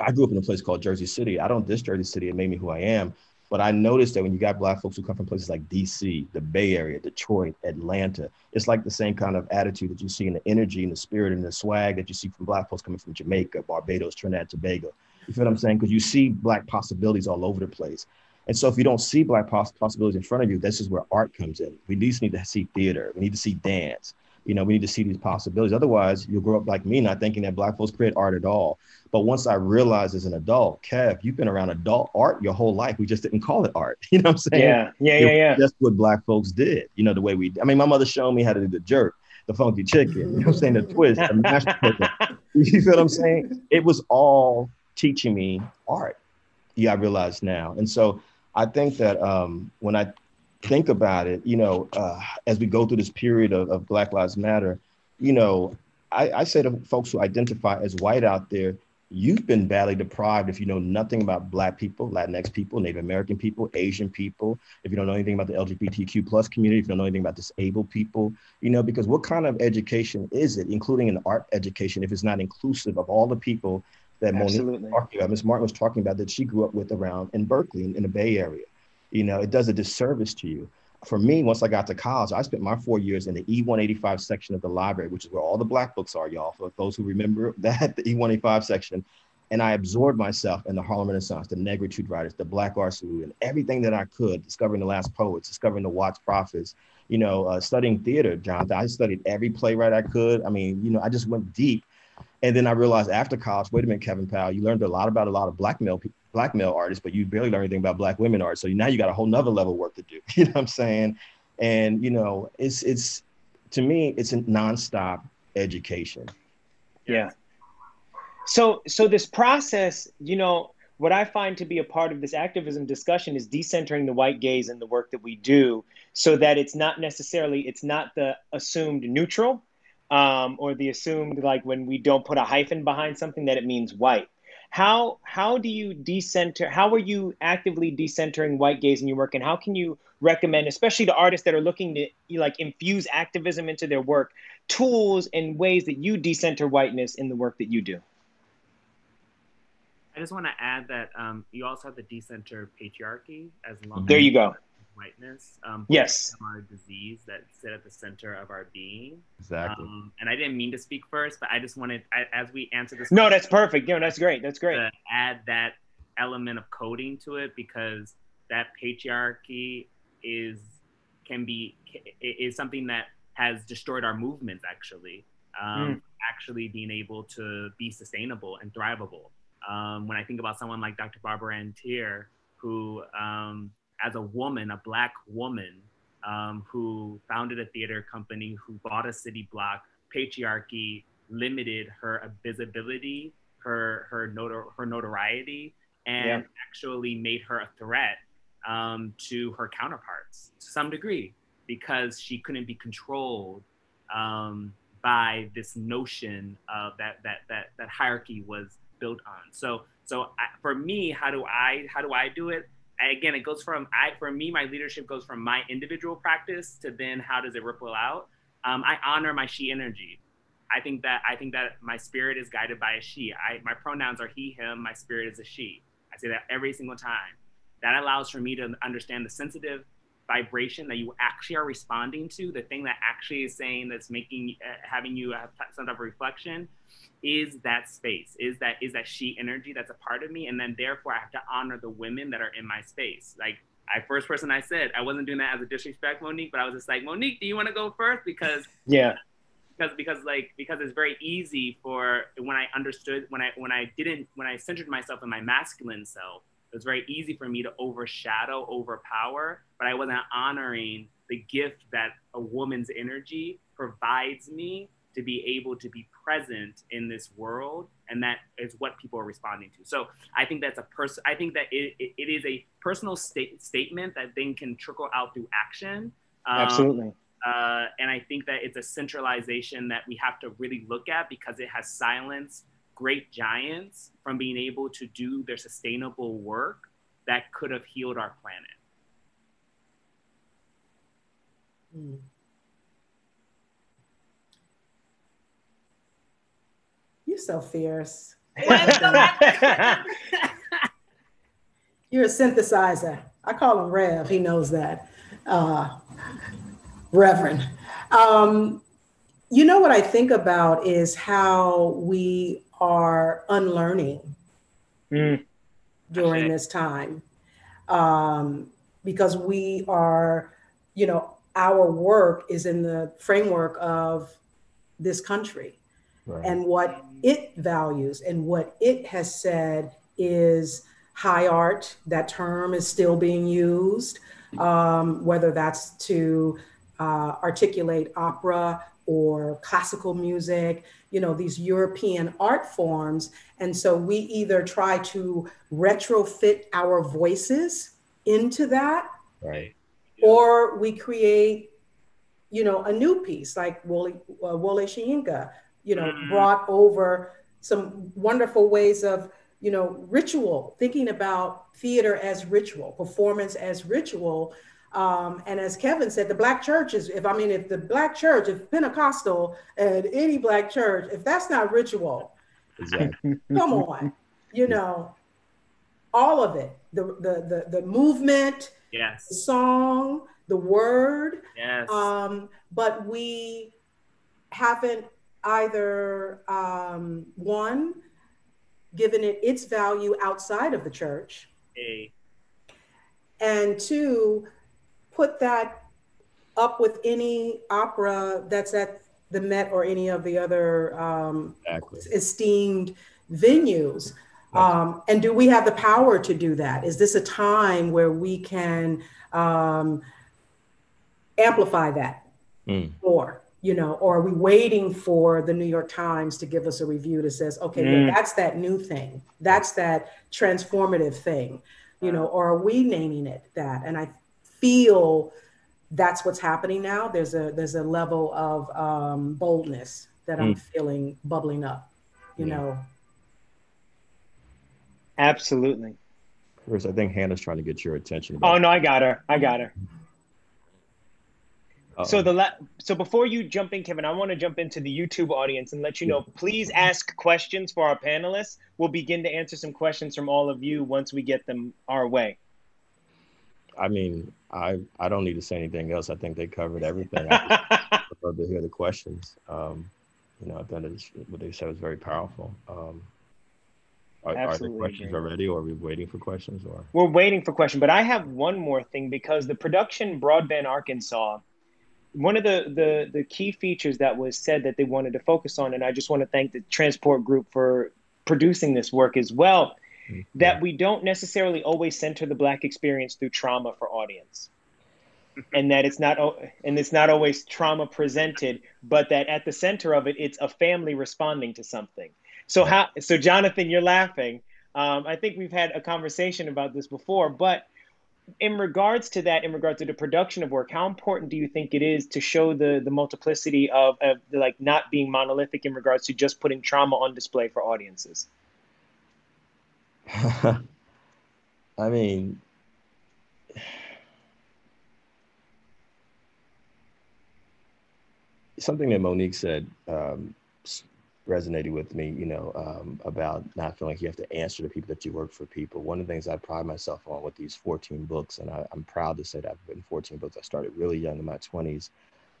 I grew up in a place called Jersey City. I don't diss Jersey City. It made me who I am. But I noticed that when you got black folks who come from places like DC, the Bay Area, Detroit, Atlanta, it's like the same kind of attitude that you see in the energy and the spirit and the swag that you see from black folks coming from Jamaica, Barbados, Trinidad, Tobago. You feel what I'm saying? Because you see black possibilities all over the place. And so if you don't see black poss- possibilities in front of you, this is where art comes in. We need to see theater. We need to see dance you know, we need to see these possibilities. Otherwise, you'll grow up like me, not thinking that Black folks create art at all. But once I realized as an adult, Kev, you've been around adult art your whole life. We just didn't call it art. You know what I'm saying? Yeah, yeah, yeah, yeah. That's what Black folks did. You know, the way we, I mean, my mother showed me how to do the jerk, the funky chicken, you know what I'm saying? The twist, the mashed potato. You feel what I'm saying? It was all teaching me art. Yeah, I realize now. And so I think that um, when I think about it, you know, uh, as we go through this period of, of Black Lives Matter, you know, I, I, say to folks who identify as white out there, you've been badly deprived if you know nothing about Black people, Latinx people, Native American people, Asian people, if you don't know anything about the LGBTQ plus community, if you don't know anything about disabled people, you know, because what kind of education is it, including an art education, if it's not inclusive of all the people that Absolutely. Monique, Ms. Martin was talking about that she grew up with around in Berkeley, in, in the Bay Area you know, it does a disservice to you. For me, once I got to college, I spent my four years in the E185 section of the library, which is where all the black books are, y'all. For those who remember that, the E185 section. And I absorbed myself in the Harlem Renaissance, the Negritude writers, the Black Art Salute, and everything that I could, discovering the last poets, discovering the Watts prophets, you know, uh, studying theater, Jonathan. I studied every playwright I could. I mean, you know, I just went deep. And then I realized after college, wait a minute, Kevin Powell, you learned a lot about a lot of black male black male artists, but you barely learn anything about black women art. So now you got a whole nother level of work to do. You know what I'm saying? And you know, it's it's to me, it's a nonstop education. Yeah. So so this process, you know, what I find to be a part of this activism discussion is decentering the white gaze in the work that we do so that it's not necessarily it's not the assumed neutral um, or the assumed like when we don't put a hyphen behind something that it means white how how do you decenter? How are you actively decentering white gaze in your work, and how can you recommend, especially to artists that are looking to like infuse activism into their work, tools and ways that you decenter whiteness in the work that you do? I just want to add that um, you also have the decenter patriarchy as long. There you go whiteness. Um, yes. Our disease that sit at the center of our being. Exactly. Um, and I didn't mean to speak first, but I just wanted, I, as we answer this. No, that's perfect. No, that's great. That's great. add that element of coding to it because that patriarchy is can be is something that has destroyed our movements actually um, mm. actually being able to be sustainable and thrivable um, when i think about someone like dr barbara ann teer who um, as a woman, a black woman, um, who founded a theater company, who bought a city block. Patriarchy limited her visibility, her her notor- her notoriety, and yeah. actually made her a threat um, to her counterparts to some degree because she couldn't be controlled um, by this notion of that that that that hierarchy was built on. So so I, for me, how do I how do I do it? Again, it goes from I for me, my leadership goes from my individual practice to then how does it ripple out? Um, I honor my she energy. I think that I think that my spirit is guided by a she. I my pronouns are he, him. My spirit is a she. I say that every single time. That allows for me to understand the sensitive vibration that you actually are responding to, the thing that actually is saying that's making uh, having you have some type of reflection, is that space, is that is that she energy that's a part of me, and then therefore I have to honor the women that are in my space. Like I first person I said I wasn't doing that as a disrespect, Monique, but I was just like Monique, do you want to go first? Because yeah. Because, because like because it's very easy for when I understood when I when I didn't when I centered myself in my masculine self was very easy for me to overshadow, overpower, but I wasn't honoring the gift that a woman's energy provides me to be able to be present in this world and that is what people are responding to. So i think that's a person i think that it, it, it is a personal state statement that then can trickle out through action. Um, absolutely. uh, and i think that it's a centralization that we have to really look at because it has silenced great giants from being able to do their sustainable work that could have healed our planet. Mm. You're so fierce. You're a synthesizer. I call him Rev. He knows that. Uh, Reverend. Um, you know what I think about is how we are unlearning mm. during okay. this time um, because we are, you know, our work is in the framework of this country right. and what it values and what it has said is high art. That term is still being used, um, whether that's to uh, articulate opera or classical music, you know, these European art forms. And so we either try to retrofit our voices into that, right? Or we create, you know, a new piece like Wole, uh, Wole Soyinka, you know, mm-hmm. brought over some wonderful ways of, you know, ritual, thinking about theater as ritual, performance as ritual, um, and as Kevin said, the black church is, if I mean, if the black church, if Pentecostal and any black church, if that's not ritual, exactly. come on, you know, all of it, the, the, the, the movement, yes. the song, the word. Yes. Um, but we haven't either, um, one, given it its value outside of the church. Hey. And two, put that up with any opera that's at the Met or any of the other um, exactly. esteemed venues. Um, and do we have the power to do that? Is this a time where we can um, amplify that mm. more? You know, or are we waiting for the New York Times to give us a review that says, okay, mm. yeah, that's that new thing, that's that transformative thing, you know, or are we naming it that? And I feel that's what's happening now. There's a there's a level of um, boldness that I'm mm. feeling bubbling up. You yeah. know. Absolutely. Chris, I think Hannah's trying to get your attention. oh no, I got her. I got her. Uh-oh. So the la- so before you jump in, Kevin, I want to jump into the YouTube audience and let you know. Please ask questions for our panelists. We'll begin to answer some questions from all of you once we get them our way. I mean, I I don't need to say anything else. I think they covered everything. I'd love to hear the questions. Um, you know, I thought it what they said was very powerful. Um, are, are the questions agree. already, or are we waiting for questions? Or we're waiting for questions. But I have one more thing because the production Broadband Arkansas, one of the the the key features that was said that they wanted to focus on, and I just want to thank the Transport Group for producing this work as well that we don't necessarily always center the black experience through trauma for audience and that it's not and it's not always trauma presented, but that at the center of it, it's a family responding to something. So how? So Jonathan, you're laughing. Um, I think we've had a conversation about this before, but in regards to that, in regards to the production of work, how important do you think it is to show the the multiplicity of, of like not being monolithic in regards to just putting trauma on display for audiences? I mean, something that Monique said um, resonated with me, you know, um, about not feeling like you have to answer to people that you work for people. One of the things I pride myself on with these 14 books, and I, am proud to say that I've written 14 books. I started really young in my 20s.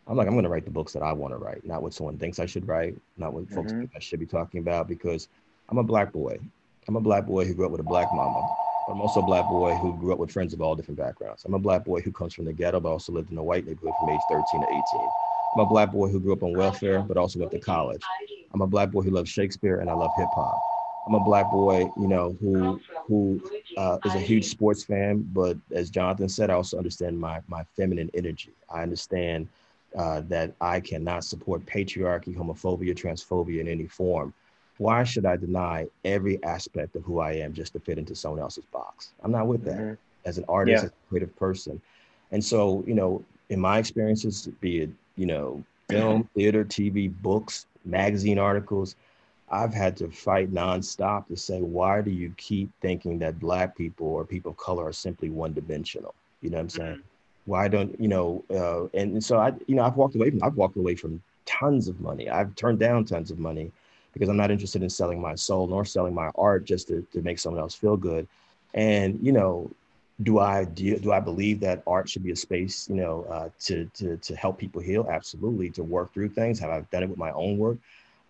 I'm like, I'm going to write the books that I want to write, not what someone thinks I should write, not what mm-hmm. folks think I should be talking about, because I'm a black boy. I'm a black boy who grew up with a black mama. But I'm also a black boy who grew up with friends of all different backgrounds. I'm a black boy who comes from the ghetto, but also lived in a white neighborhood from age 13 to 18. I'm a black boy who grew up on welfare, but also went to college. I'm a black boy who loves Shakespeare and I love hip hop. I'm a black boy, you know, who who uh, is a huge sports fan, but as Jonathan said, I also understand my my feminine energy. I understand uh, that I cannot support patriarchy, homophobia, transphobia in any form. Why should I deny every aspect of who I am just to fit into someone else's box? I'm not with that. Mm-hmm. As an artist, yeah. as a creative person, and so you know, in my experiences, be it you know, film, theater, TV, books, magazine articles. I've had to fight nonstop to say, why do you keep thinking that black people or people of color are simply one dimensional? You know what I'm saying? Mm-hmm. Why don't, you know, uh, and, and so I, you know, I've walked away from, I've walked away from tons of money. I've turned down tons of money because I'm not interested in selling my soul nor selling my art just to, to make someone else feel good. And, you know, do I do, do I believe that art should be a space, you know, uh, to to to help people heal? Absolutely. To work through things. Have I done it with my own work?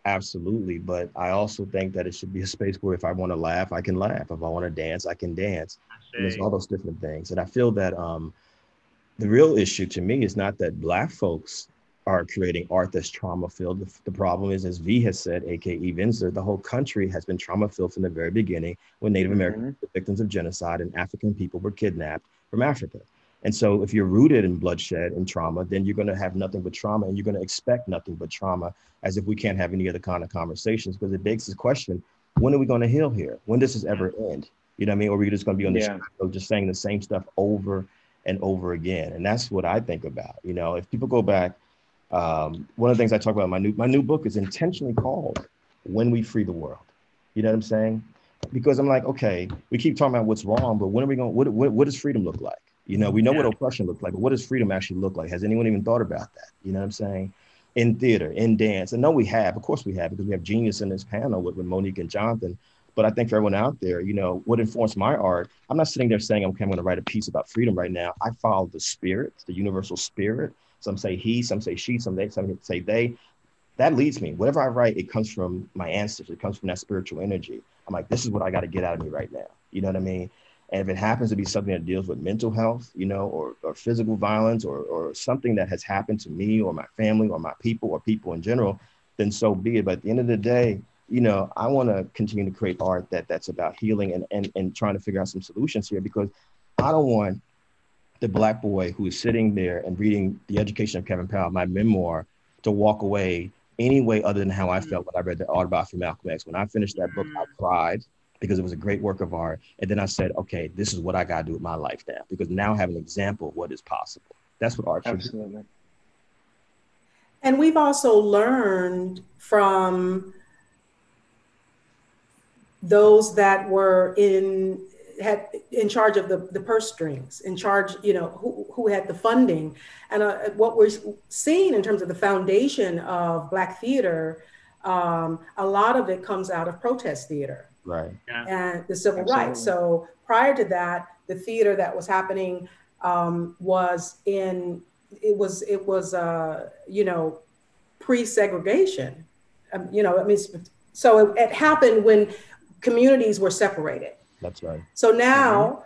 Absolutely. But I also think that it should be a space where if I want to laugh, I can laugh. If I want to dance, I can dance. And there's all those different things. And I feel that um, the real issue to me is not that black folks are creating art that's trauma filled. The, the, problem is, as V has said, AKA Eve Ensler, the whole country has been trauma filled from the very beginning when Native mm-hmm. Americans were victims of genocide and African people were kidnapped from Africa. And so, if you're rooted in bloodshed and trauma, then you're going to have nothing but trauma and you're going to expect nothing but trauma as if we can't have any other kind of conversations because it begs the question when are we going to heal here? When does this ever end? You know what I mean? Or are we just going to be on this yeah. just saying the same stuff over and over again? And that's what I think about. You know, if people go back, um, one of the things I talk about in my new my new book is intentionally called "When We Free the World." You know what I'm saying? Because I'm like, okay, we keep talking about what's wrong, but when are we going? What, what, what does freedom look like? You know, we know yeah. what oppression looks like, but what does freedom actually look like? Has anyone even thought about that? You know what I'm saying? In theater, in dance, and no, we have. Of course, we have because we have genius in this panel with, with Monique and Jonathan. But I think for everyone out there, you know, what informs my art, I'm not sitting there saying, okay, I'm going to write a piece about freedom right now. I follow the spirit, the universal spirit some say he, some say she, some they, some say they. That leads me. Whatever I write, it comes from my ancestors. It comes from that spiritual energy. I'm like, this is what I got to get out of me right now. You know what I mean? And if it happens to be something that deals with mental health, you know, or, or physical violence, or, or something that has happened to me or my family or my people or people in general, then so be it. But at the end of the day, you know, I want to continue to create art that that's about healing and, and, and trying to figure out some solutions here because I don't want the black boy who is sitting there and reading The Education of Kevin Powell, my memoir, to walk away any way other than how I felt when I read the autobiography of Malcolm X. When I finished that book, I mm. cried because it was a great work of art. And then I said, okay, this is what I got to do with my life now, because now I have an example of what is possible. That's what art should Absolutely. Be. And we've also learned from those that were in had in charge of the, the purse strings, in charge, you know, who, who had the funding. And uh, what we're seeing in terms of the foundation of Black theater, um, a lot of it comes out of protest theater. Right. Yeah. And the civil Absolutely. rights. So prior to that, the theater that was happening um, was in, it was, it was, uh, you know, pre-segregation. Um, you know, I mean, so it, it happened when communities were separated. That's right. So now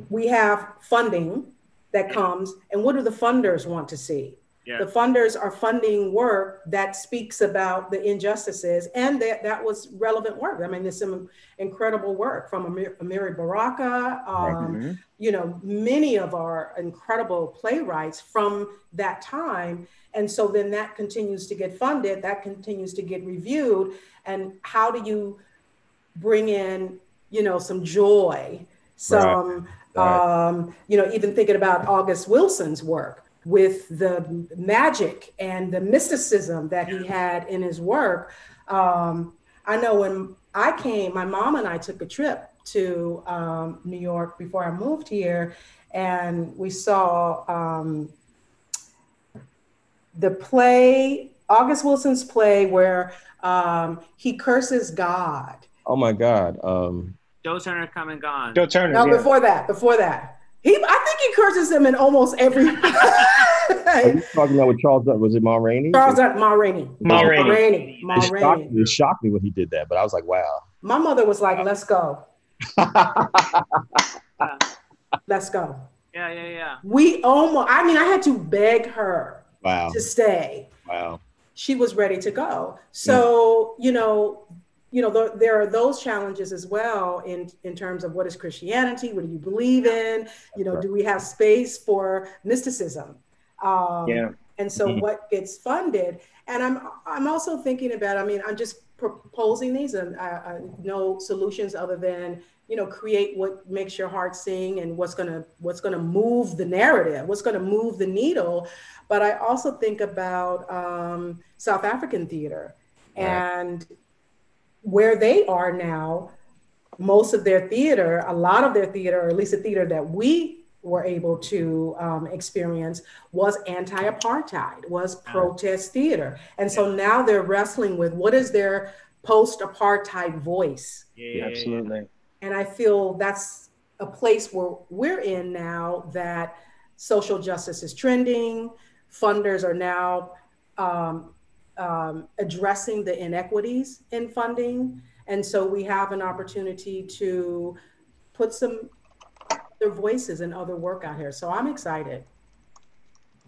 mm-hmm. we have funding that comes, and what do the funders want to see? Yeah. The funders are funding work that speaks about the injustices, and that, that was relevant work. I mean, there's some incredible work from Amir, Amiri Baraka, um, mm-hmm. you know, many of our incredible playwrights from that time. And so then that continues to get funded, that continues to get reviewed. And how do you bring in, you know, some joy, some, right. Um, you know, even thinking about August Wilson's work with the magic and the mysticism that he had in his work. Um, I know when I came, my mom and I took a trip to um, New York before I moved here, and we saw um, the play, August Wilson's play, where um, he curses God. Oh my God. Joe Turner come and gone. Joe Turner. No, yeah. before that, before that. He, I think he curses him in almost every. Are you talking about with Charles? Was it Ma Rainey? Charles Ma Rainey. Ma Rainey. Ma Rainey. It shocked, it shocked me when he did that, but I was like, wow. My mother was like, "Let's go." Let's go. Yeah, yeah, yeah. We almost. I mean, I had to beg her wow. to stay. Wow. She was ready to go. So hmm. you know, you know, there, there are those challenges as well in in terms of what is Christianity, what do you believe in, you know, do we have space for mysticism? Um, yeah. And so, mm-hmm. what gets funded? And I'm I'm also thinking about. I mean, I'm just proposing these, and I, I no solutions other than you know create what makes your heart sing and what's gonna what's gonna move the narrative, what's gonna move the needle. But I also think about um, South African theater and where they are now, most of their theater, a lot of their theater, or at least the theater that we were able to um, experience was anti-apartheid, was protest theater. And so now they're wrestling with what is their post-apartheid voice. Yeah, absolutely. And I feel that's a place where we're in now that social justice is trending. Funders are now um, um, addressing the inequities in funding. And so we have an opportunity to put some their voices and other work out here. So I'm excited.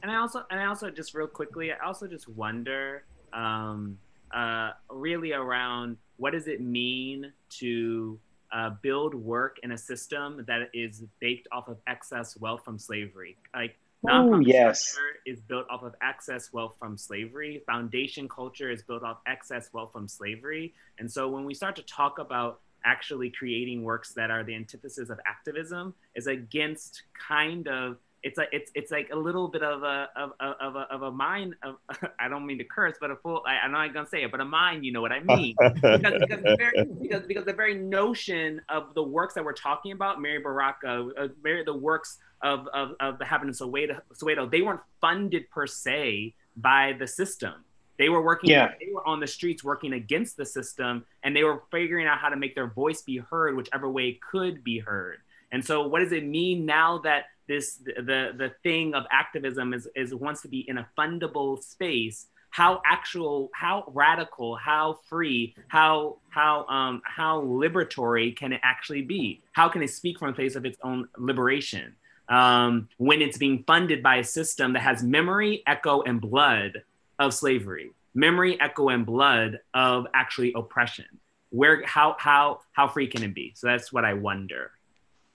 And I also, and I also just real quickly, I also just wonder, um, uh, really around what does it mean to uh, build work in a system that is baked off of excess wealth from slavery? Like Oh, yes. is built off of excess wealth from slavery. Foundation culture is built off excess wealth from slavery. And so when we start to talk about actually creating works that are the antithesis of activism, is against kind of it's like it's it's like a little bit of a of, of, a of a mind of I don't mean to curse, but a full I, I'm not gonna say it, but a mind, you know what I mean? because because the very because, because the very notion of the works that we're talking about, Amiri Baraka, uh, Amiri, the works of of, of the in Soweto, Soweto, they weren't funded per se by the system. They were working, yeah. they were on the streets working against the system, and they were figuring out how to make their voice be heard, whichever way it could be heard. And so, what does it mean now that this the the thing of activism is is wants to be in a fundable space? How actual, how radical, how free, how how um how liberatory can it actually be? How can it speak from a place of its own liberation? Um, when it's being funded by a system that has memory, echo, and blood of slavery, memory, echo, and blood of actually oppression. Where how how how free can it be? So that's what I wonder.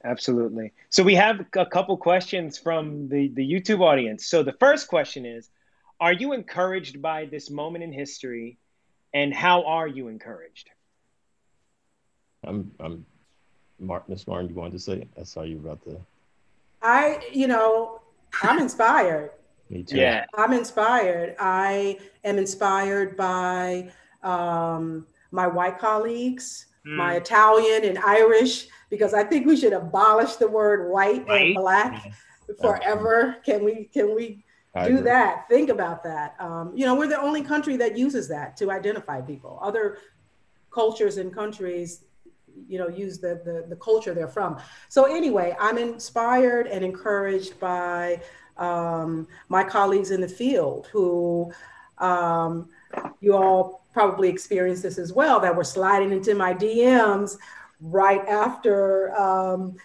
Absolutely. So we have a couple questions from the, the YouTube audience. So the first question is Are you encouraged by this moment in history? And how are you encouraged? I'm, I'm, Mark, Miss Martin, you wanted to say? I saw you about the. I, you know, I'm inspired. Me too. Yeah. I'm inspired. I am inspired by um, my white colleagues, mm. my Italian and Irish because I think we should abolish the word white, white? and black forever. Can we can we I do agree. that? Think about that. Um, you know, we're the only country that uses that to identify people. Other cultures and countries, you know, use the, the, the culture they're from. So anyway, I'm inspired and encouraged by um, my colleagues in the field who um, you all probably experienced this as well that were sliding into my DMs right after um,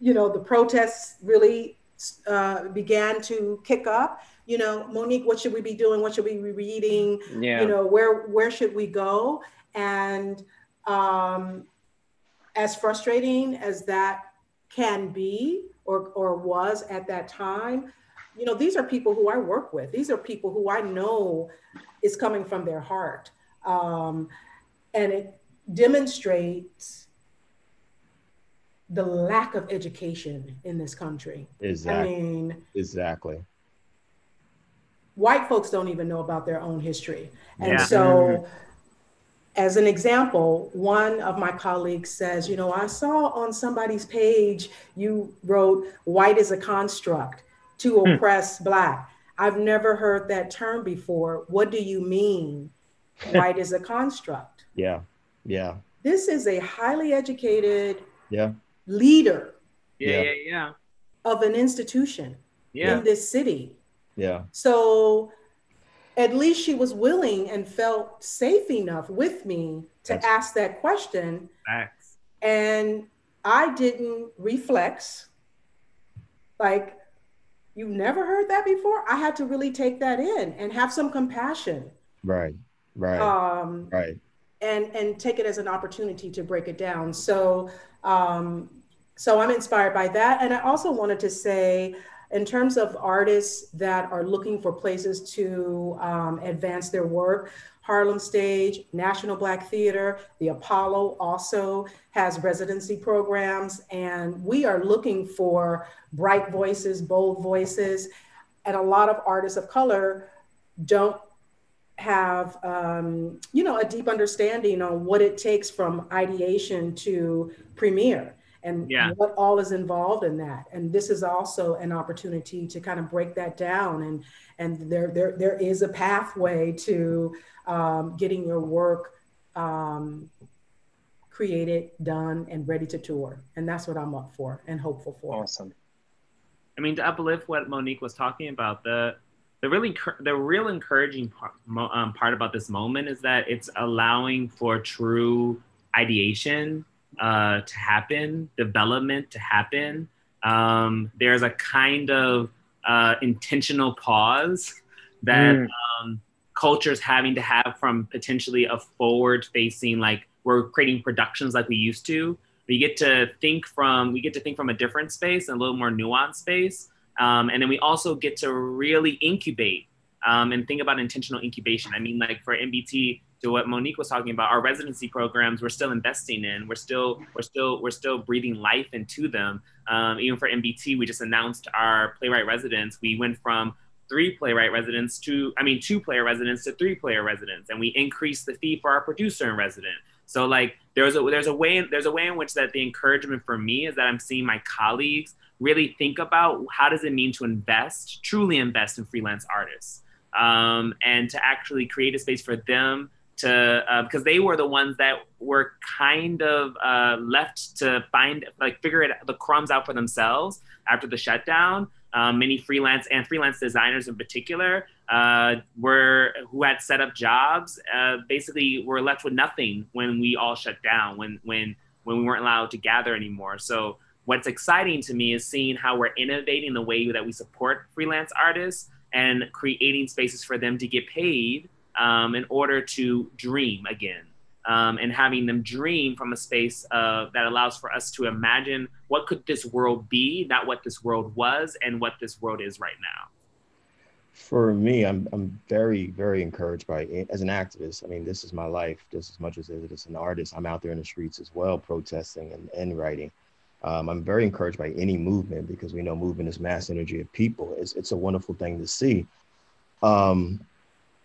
you know the protests really uh, began to kick up you know, Monique, what should we be doing? What should we be reading? Yeah. You know, where where should we go? And um, as frustrating as that can be or or was at that time, you know, these are people who I work with. These are people who I know is coming from their heart. Um, and it demonstrates the lack of education in this country. Exactly. I mean, exactly. White folks don't even know about their own history. And Yeah. so, Mhm. as an example, one of my colleagues says, You know, I saw on somebody's page you wrote, white is a construct to Hmm. oppress Black. I've never heard that term before. What do you mean, white is a construct? Yeah. Yeah. This is a highly educated Yeah. leader Yeah, Yeah. yeah, yeah. of an institution Yeah. in this city. Yeah. So at least she was willing and felt safe enough with me to That's- ask that question. Facts. And I didn't reflex. Like, you've never heard that before? I had to really take that in and have some compassion. Right. Right. Um, right. and and take it as an opportunity to break it down. So um, so I'm inspired by that, and I also wanted to say, in terms of artists that are looking for places to um, advance their work, Harlem Stage, National Black Theater, the Apollo also has residency programs, and we are looking for bright voices, bold voices, and a lot of artists of color don't have um, you know a deep understanding on what it takes from ideation to premiere and Yeah. what all is involved in that and this is also an opportunity to kind of break that down and and there there, there is a pathway to um, getting your work um, created done and ready to tour and that's what i'm up for and hopeful for Awesome. I mean, to uplift what Monique was talking about, the the really the real encouraging part, um, part about this moment is that it's allowing for true ideation uh, to happen, development to happen. Um, there's a kind of uh, intentional pause that Mm. um, culture's having to have from potentially a forward facing, like we're creating productions like we used to. We get to think from we get to think from a different space a little more nuanced space, um, and then we also get to really incubate um, and think about intentional incubation. I mean, like for NBT, to what Monique was talking about, our residency programs we're still investing in. We're still we're still we're still breathing life into them. Um, even for NBT, we just announced our playwright residents. We went from three playwright residents to I mean two player residents to three player residents, and we increased the fee for our producer in resident. So like there's a there's a way there's a way in which that the encouragement for me is that I'm seeing my colleagues really think about how does it mean to invest truly invest in freelance artists um, and to actually create a space for them to uh, because they were the ones that were kind of uh, left to find like figure it the crumbs out for themselves after the shutdown um, many freelance and freelance designers in particular uh, were who had set up jobs uh, basically were left with nothing when we all shut down when when when we weren't allowed to gather anymore. So what's exciting to me is seeing how we're innovating the way that we support freelance artists and creating spaces for them to get paid um, in order to dream again um, and having them dream from a space that allows for us to imagine what could this world be not what this world was and what this world is right now. For me i'm, I'm very very encouraged by as an activist i mean this is my life just as much as it is an artist. I'm out there in the streets as well protesting and, and writing. Um, i'm very encouraged by any movement because we know movement is mass energy of people. It's, it's a wonderful thing to see. Um,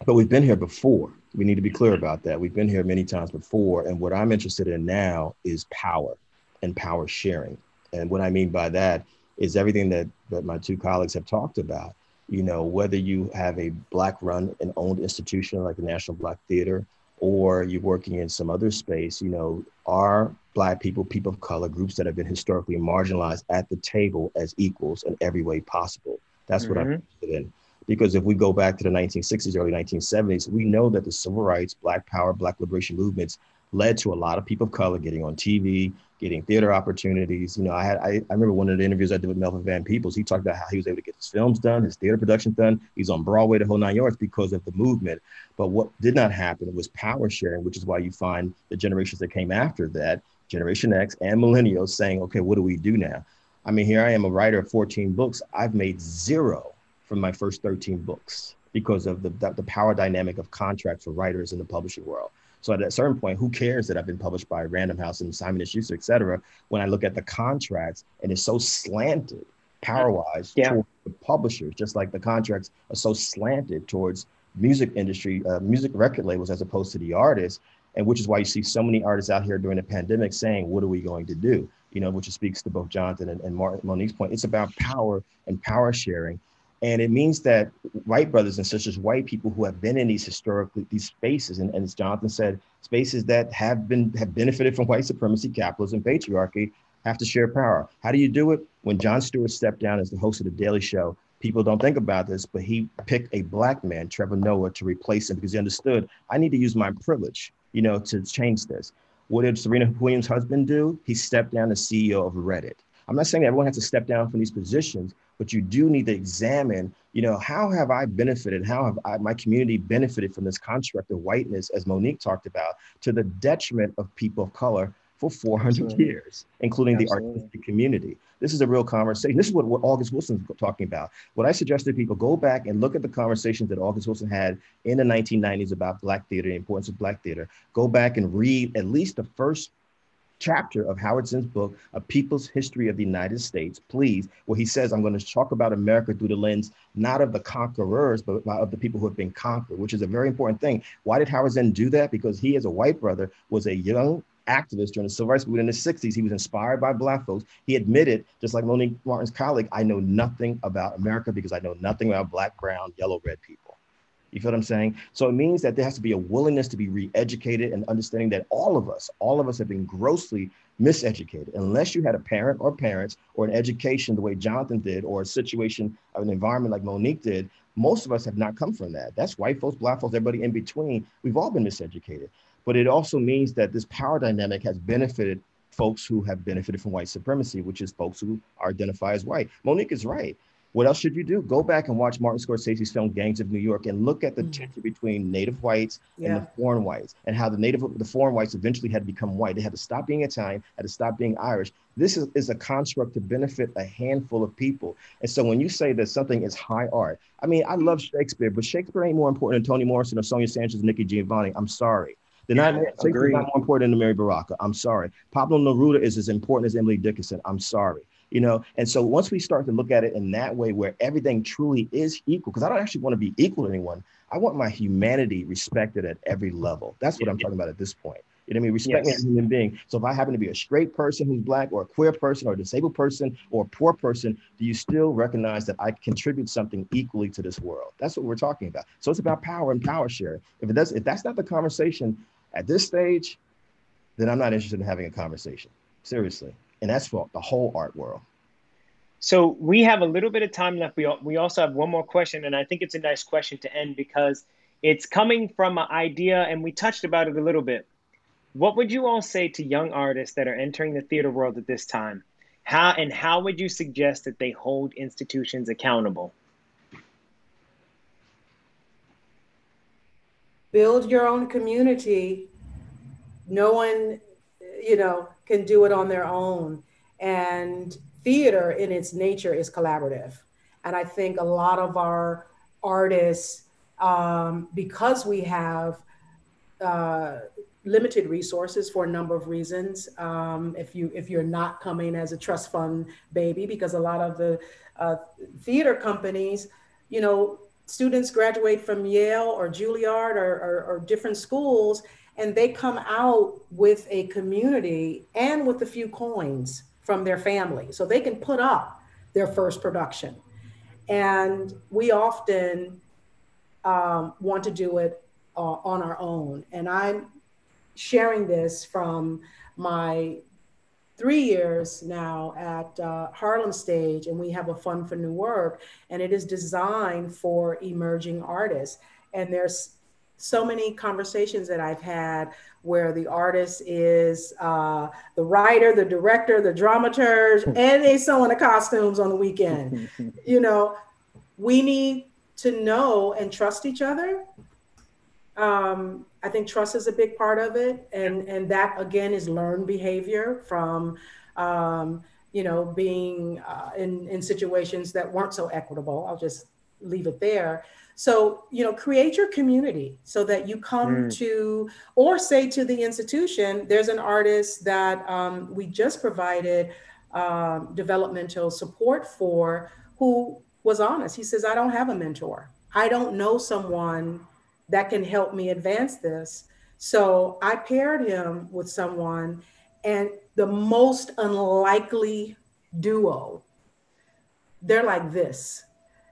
but we've been here before we need to be clear about that we've been here many times before and what i'm interested in now is power and power sharing and what i mean by that is everything that, that my two colleagues have talked about you know, whether you have a black run and owned institution like the National Black Theater, or you're working in some other space, you know, are black people, people of color, groups that have been historically marginalized at the table as equals in every way possible. That's mm-hmm. what I'm interested in. Because if we go back to the 1960s, early 1970s, we know that the civil rights, black power, black liberation movements led to a lot of people of color getting on TV, getting theater opportunities. You know, I had I, I remember one of the interviews I did with Melvin Van Peebles. He talked about how he was able to get his films done, his theater productions done. He's on Broadway, the whole nine yards because of the movement. But what did not happen was power sharing, which is why you find the generations that came after that, Generation X and Millennials, saying, "Okay, what do we do now?" I mean, here I am, a writer of 14 books. I've made zero from my first 13 books because of the, the power dynamic of contracts for writers in the publishing world. So at a certain point, who cares that I've been published by Random House and Simon and Schuster, et cetera, when I look at the contracts and it's so slanted power-wise yeah. towards the publishers, just like the contracts are so slanted towards music industry, uh, music record labels as opposed to the artists, and which is why you see so many artists out here during the pandemic saying, what are we going to do? You know, which speaks to both Jonathan and, and Martin, Monique's point. It's about power and power sharing and it means that white brothers and sisters, white people who have been in these historically these spaces, and, and as Jonathan said, spaces that have been have benefited from white supremacy, capitalism, patriarchy, have to share power. How do you do it? When Jon Stewart stepped down as the host of the Daily Show, people don't think about this, but he picked a black man, Trevor Noah, to replace him because he understood I need to use my privilege, you know, to change this. What did Serena Williams' husband do? He stepped down as CEO of Reddit. I'm not saying everyone has to step down from these positions, but you do need to examine, you know, how have I benefited? How have I, my community benefited from this construct of whiteness, as Monique talked about, to the detriment of people of color for 400 Absolutely. years, including Absolutely. the artistic community. This is a real conversation. This is what, what August Wilson's talking about. What I suggest to people go back and look at the conversations that August Wilson had in the 1990s about Black theater, the importance of Black theater. Go back and read at least the first chapter of Howard Zinn's book, A People's History of the United States, please, where he says, I'm going to talk about America through the lens not of the conquerors, but of the people who have been conquered, which is a very important thing. Why did Howard Zinn do that? Because he, as a white brother, was a young activist during the civil rights movement in the 60s. He was inspired by Black folks. He admitted, just like Monique Martin's colleague, I know nothing about America because I know nothing about Black, brown, yellow, red people. You feel what I'm saying? So it means that there has to be a willingness to be re-educated and understanding that all of us, all of us have been grossly miseducated. Unless you had a parent or parents or an education the way Jonathan did, or a situation of an environment like Monique did, most of us have not come from that. That's white folks, black folks, everybody in between. We've all been miseducated. But it also means that this power dynamic has benefited folks who have benefited from white supremacy, which is folks who are identified as white. Monique is right. What else should you do? Go back and watch Martin Scorsese's film Gangs of New York and look at the mm-hmm. tension between native whites yeah. and the foreign whites and how the native the foreign whites eventually had to become white. They had to stop being Italian, had to stop being Irish. This is, is a construct to benefit a handful of people. And so when you say that something is high art, I mean, I love Shakespeare, but Shakespeare ain't more important than Toni Morrison or Sonia Sanchez, Nikki Giovanni. I'm sorry. They're not, Shakespeare's not more important than Amiri Baraka. I'm sorry. Pablo Neruda is as important as Emily Dickinson. I'm sorry you know and so once we start to look at it in that way where everything truly is equal because i don't actually want to be equal to anyone i want my humanity respected at every level that's what i'm talking about at this point you know what I mean? Respecting yes. a human being. So if I happen to be a straight person who's black or a queer person or a disabled person or a poor person, do you still recognize that I contribute something equally to this world? That's what we're talking about. So it's about power and power sharing. If it does, if that's not the conversation at this stage, then I'm not interested in having a conversation. Seriously and that's for the whole art world. So we have a little bit of time left. We, we also have one more question, and I think it's a nice question to end because it's coming from an idea, and we touched about it a little bit. What would you all say to young artists that are entering the theater world at this time? How and how would you suggest that they hold institutions accountable? Build your own community. No one, you know, can do it on their own. And theater in its nature is collaborative. And I think a lot of our artists, um, because we have uh, limited resources for a number of reasons. Um, if you if you're not coming as a trust fund baby, because a lot of the uh, theater companies, you know, students graduate from Yale or Juilliard or, or, or different schools, and they come out with a community and with a few coins from their family. So they can put up their first production. And we often um, want to do it uh, on our own. And i'm sharing this from my three years now at uh, Harlem Stage, and we have a fund for new work, and it is designed for emerging artists. And there's so many conversations that I've had where the artist is uh, the writer, the director, the dramaturge, and they sewing the costumes on the weekend. you know, we need to know and trust each other. Um, I think trust is a big part of it, and and that again is learned behavior from. Um, you know, being uh, in, in situations that weren't so equitable. I'll just leave it there. So, you know, create your community so that you come mm. to, or say to the institution, there's an artist that um, we just provided um, developmental support for who was honest. He says, I don't have a mentor. I don't know someone that can help me advance this. So I paired him with someone, and the most unlikely duo, they're like this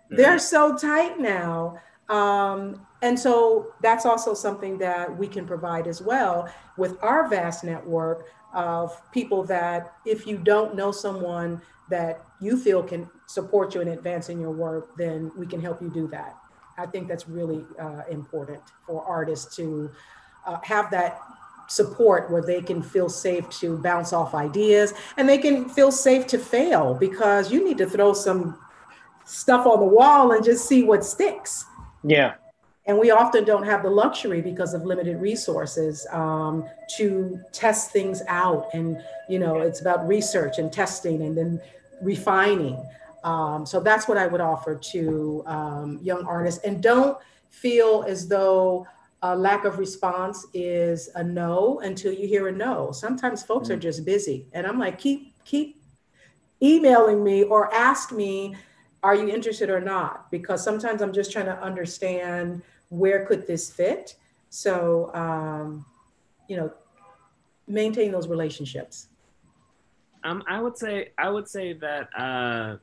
they're so tight now. Um, and so that's also something that we can provide as well with our vast network of people that if you don't know someone that you feel can support you in advancing your work, then we can help you do that. I think that's really uh, important for artists to uh, have that support where they can feel safe to bounce off ideas and they can feel safe to fail because you need to throw some stuff on the wall and just see what sticks. Yeah. And we often don't have the luxury because of limited resources um, to test things out. And, you know, it's about research and testing and then refining. Um, so that's what I would offer to um, young artists. And don't feel as though a lack of response is a no until you hear a no. Sometimes folks mm-hmm. are just busy. And I'm like, keep, keep emailing me or ask me are you interested or not? Because sometimes I'm just trying to understand where could this fit. So, um, you know, maintain those relationships. Um, I would say I would say that uh,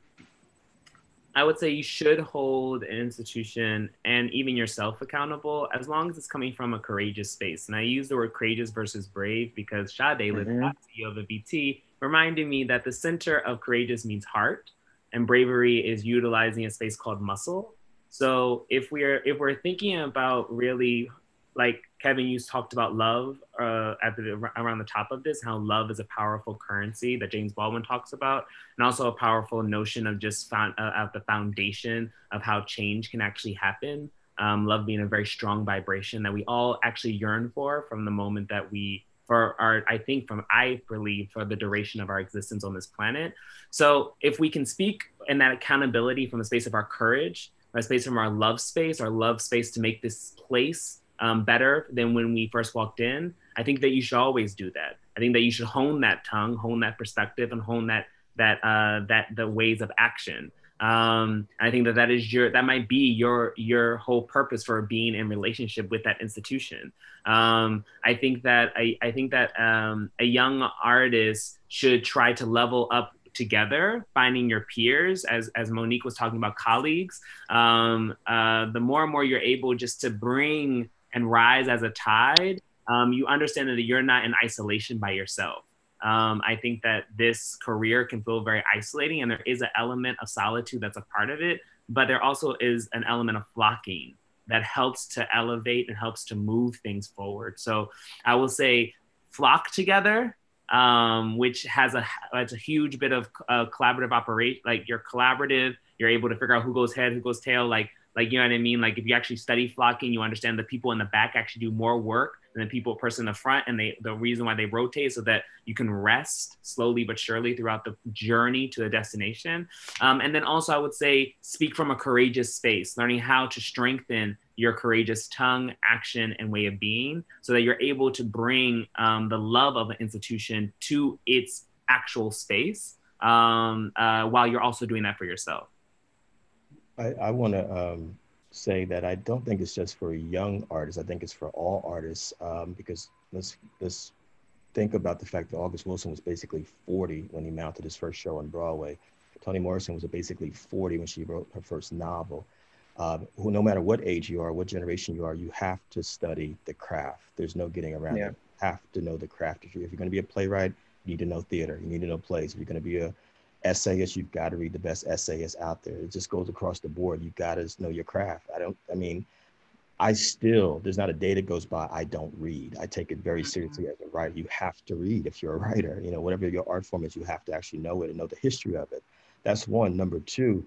I would say you should hold an institution and even yourself accountable as long as it's coming from a courageous space. And I use the word courageous versus brave because Sade mm-hmm. CEO of the NBT, reminded me that the center of courageous means heart and bravery is utilizing a space called muscle. So if we're if we're thinking about really like Kevin, you talked about love uh, at the around the top of this, how love is a powerful currency that James Baldwin talks about, and also a powerful notion of just found uh, at the foundation of how change can actually happen. Um, love being a very strong vibration that we all actually yearn for from the moment that we for our, I think from, I believe, for the duration of our existence on this planet. So if we can speak in that accountability from a space of our courage, a space from our love space, our love space to make this place um, better than when we first walked in, I think that you should always do that. I think that you should hone that tongue, hone that perspective, and hone that that uh, that the ways of action. Um, I think that that is your that might be your your whole purpose for being in relationship with that institution. Um, I think that I, I think that um, a young artist should try to level up together, finding your peers, as as Monique was talking about colleagues. Um, uh, the more and more you're able just to bring and rise as a tide, um, you understand that you're not in isolation by yourself. Um, I think that this career can feel very isolating, and there is an element of solitude that's a part of it, but there also is an element of flocking that helps to elevate and helps to move things forward. So I will say, flock together, um, which has a it's a huge bit of uh, collaborative operation. Like you're collaborative, you're able to figure out who goes head, who goes tail. Like like you know what I mean. Like if you actually study flocking, you understand the people in the back actually do more work and the people person in the front and they the reason why they rotate so that you can rest slowly but surely throughout the journey to the destination. Um, and then also i would say speak from a courageous space learning how to strengthen your courageous tongue action and way of being so that you're able to bring um, the love of an institution to its actual space um, uh, while you're also doing that for yourself. I, I want to um, say that I don't think it's just for young artists. I think it's for all artists um, because let's let's think about the fact that August Wilson was basically 40 when he mounted his first show on Broadway. Toni Morrison was basically 40 when she wrote her first novel. Uh, who, no matter what age you are, what generation you are, you have to study the craft. There's no getting around yeah. it. You have to know the craft. If you're, if you're going to be a playwright, you need to know theater. You need to know plays. If you're going to be a essayists, you've got to read the best essayists out there. It just goes across the board. You've got to know your craft. I don't, I mean, I still, there's not a day that goes by I don't read. I take it very mm-hmm. seriously as a writer. You have to read if you're a writer. You know, whatever your art form is, you have to actually know it and know the history of it. That's one. Number two,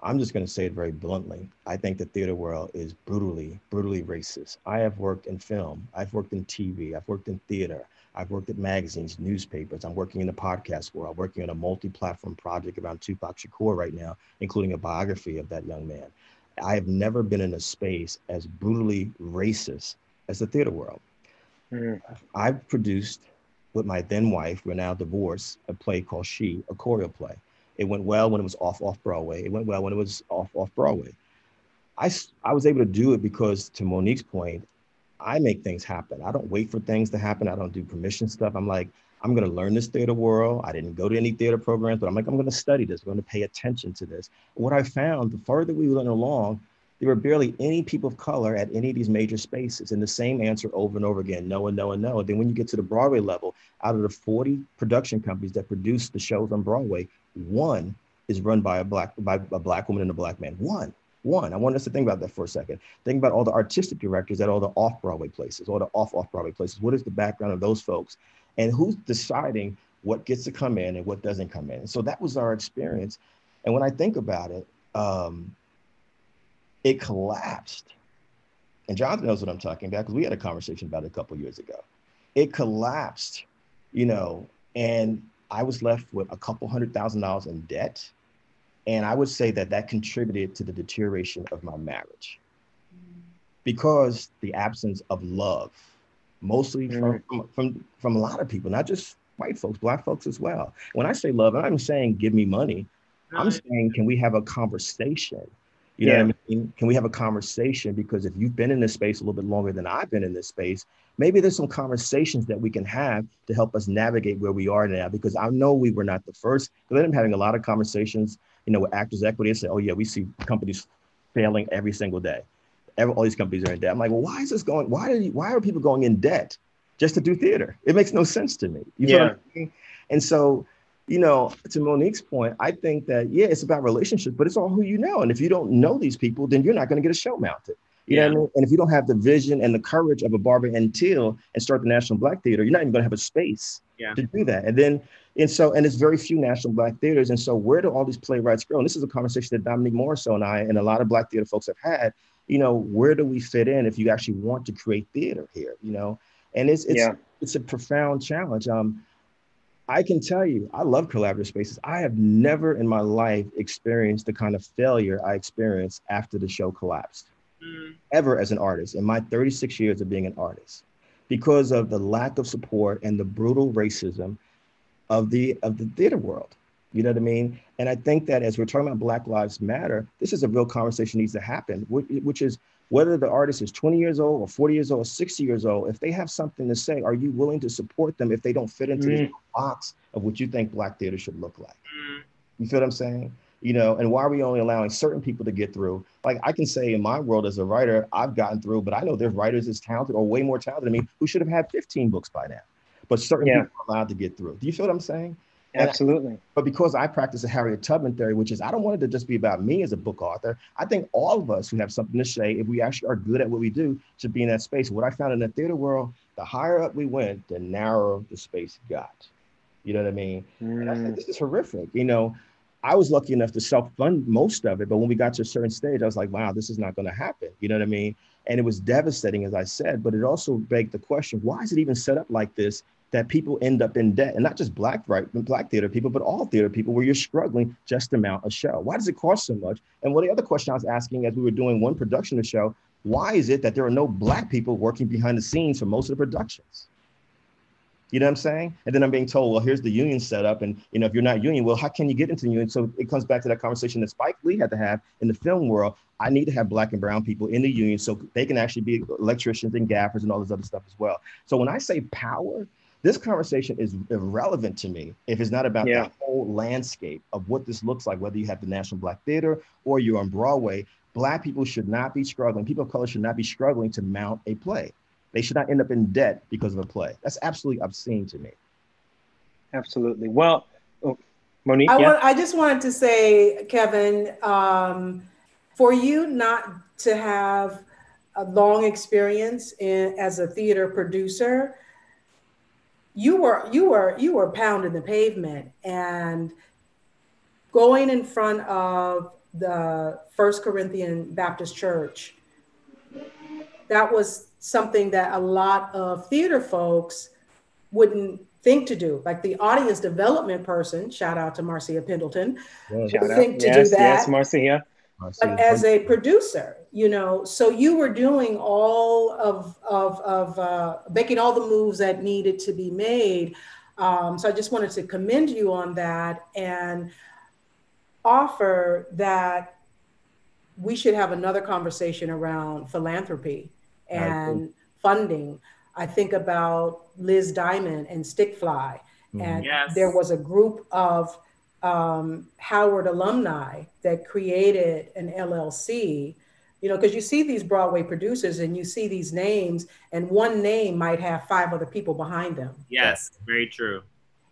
I'm just going to say it very bluntly. I think the theater world is brutally, brutally racist. I have worked in film, I've worked in TV, I've worked in theater, I've worked at magazines, newspapers. I'm working in the podcast world. I'm working on a multi-platform project around Tupac Shakur right now, including a biography of that young man. I have never been in a space as brutally racist as the theater world. Mm. I've produced with my then wife, we're now divorced, a play called She, a choreo play. It went well when it was off off Broadway. It went well when it was off off Broadway. I, I was able to do it because, to Monique's point, I make things happen. I don't wait for things to happen. I don't do permission stuff. I'm like, I'm going to learn this theater world. I didn't go to any theater programs, but I'm like, I'm going to study this. I'm going to pay attention to this. what I found, the further we went along, there were barely any people of color at any of these major spaces. And the same answer over and over again, no and no and no. And then when you get to the Broadway level, out of the 40 production companies that produce the shows on Broadway, one is run by a black by a black woman and a black man. One. One. I want us to think about that for a second. Think about all the artistic directors at all the off-Broadway places, all the off-off-Broadway places. What is the background of those folks? and who's deciding what gets to come in and what doesn't come in. And So that was our experience. And when I think about it, um, it collapsed. And Jonathan knows what I'm talking about because we had a conversation about it a couple years ago. It collapsed, you know, and I was left with a couple hundred thousand dollars in debt. And I would say that that contributed to the deterioration of my marriage because the absence of love mostly mm. from, from, from a lot of people, not just white folks, black folks as well. When I say love, I'm saying give me money. I'm saying, can we have a conversation? You yeah. know what I mean? Can we have a conversation? Because if you've been in this space a little bit longer than I've been in this space, maybe there's some conversations that we can have to help us navigate where we are now. Because I know we were not the first. Because I'm having a lot of conversations, you know, with Actors Equity and say, oh yeah, we see companies failing every single day every, all these companies are in debt. I'm like, well, why is this going? Why are you, why are people going in debt just to do theater? It makes no sense to me. You yeah. I mean? And so, you know, to Monique's point, I think that yeah, it's about relationships, but it's all who you know. And if you don't know these people, then you're not going to get a show mounted. You yeah. know what I mean? And if you don't have the vision and the courage of a Barbara Ann Teer and start the National Black Theater, you're not even going to have a space yeah. to do that. And then, and so, and it's very few National Black theaters. And so, where do all these playwrights go? And this is a conversation that Dominique Morisseau and I and a lot of Black theater folks have had you know, where do we fit in if you actually want to create theater here, you know? And it's it's yeah. it's a profound challenge. Um, I can tell you, I love collaborative spaces. I have never in my life experienced the kind of failure I experienced after the show collapsed, mm. ever as an artist in my 36 years of being an artist, because of the lack of support and the brutal racism of the of the theater world. You know what I mean? And I think that as we're talking about Black Lives Matter, this is a real conversation needs to happen, which is whether the artist is 20 years old or 40 years old or 60 years old, if they have something to say, are you willing to support them if they don't fit into mm. the box of what you think Black theater should look like? Mm. You feel what I'm saying? You know, and why are we only allowing certain people to get through? Like I can say in my world as a writer, I've gotten through, but I know there's writers as talented or way more talented than me who should have had 15 books by now. But certain yeah. people are allowed to get through. Do you feel what I'm saying? Absolutely. I, but because I practice the Harriet Tubman theory, which is I don't want it to just be about me as a book author. I think all of us who have something to say, if we actually are good at what we do, should be in that space. What I found in the theater world, the higher up we went, the narrower the space got. You know what I mean? Mm. And I think this is horrific. You know, I was lucky enough to self-fund most of it, but when we got to a certain stage, I was like, wow, this is not going to happen. You know what I mean? And it was devastating, as I said, but it also begged the question, why is it even set up like this that people end up in debt, and not just black right black theater people, but all theater people, where you're struggling just to mount a show. Why does it cost so much? And what the other question I was asking as we were doing one production of show, why is it that there are no black people working behind the scenes for most of the productions? You know what I'm saying? And then I'm being told, well, here's the union setup. And you know, if you're not union, well, how can you get into the union? So it comes back to that conversation that Spike Lee had to have in the film world. I need to have black and brown people in the union so they can actually be electricians and gaffers and all this other stuff as well. So when I say power, this conversation is irrelevant to me if it's not about yeah. the whole landscape of what this looks like, whether you have the National Black Theater or you're on Broadway. Black people should not be struggling. People of color should not be struggling to mount a play. They should not end up in debt because of a play. That's absolutely obscene to me. Absolutely. Well, oh, Monique. I, yeah? want, I just wanted to say, Kevin, um, for you not to have a long experience in, as a theater producer, you were you were you were pounding the pavement and going in front of the First Corinthian Baptist Church. That was something that a lot of theater folks wouldn't think to do. Like the audience development person, shout out to Marcia Pendleton, yeah, think to yes, do that. Yes, Marcia. But as a producer, you know, so you were doing all of of of uh, making all the moves that needed to be made. Um, so I just wanted to commend you on that and offer that we should have another conversation around philanthropy and funding. I think about Liz Diamond and Stick Fly, mm-hmm. and yes. there was a group of um, Howard alumni that created an LLC. You know, because you see these Broadway producers and you see these names, and one name might have five other people behind them. Yes, very true.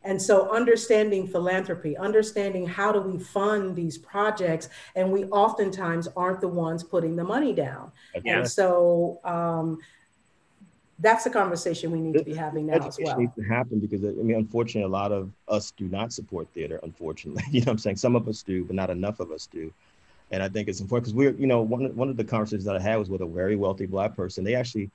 And so, understanding philanthropy, understanding how do we fund these projects, and we oftentimes aren't the ones putting the money down. And so, um, that's a conversation we need to be having now as well. needs to happen because I mean, unfortunately, a lot of us do not support theater. Unfortunately, you know, what I'm saying some of us do, but not enough of us do. And I think it's important because we're, you know, one one of the conversations that I had was with a very wealthy black person. They actually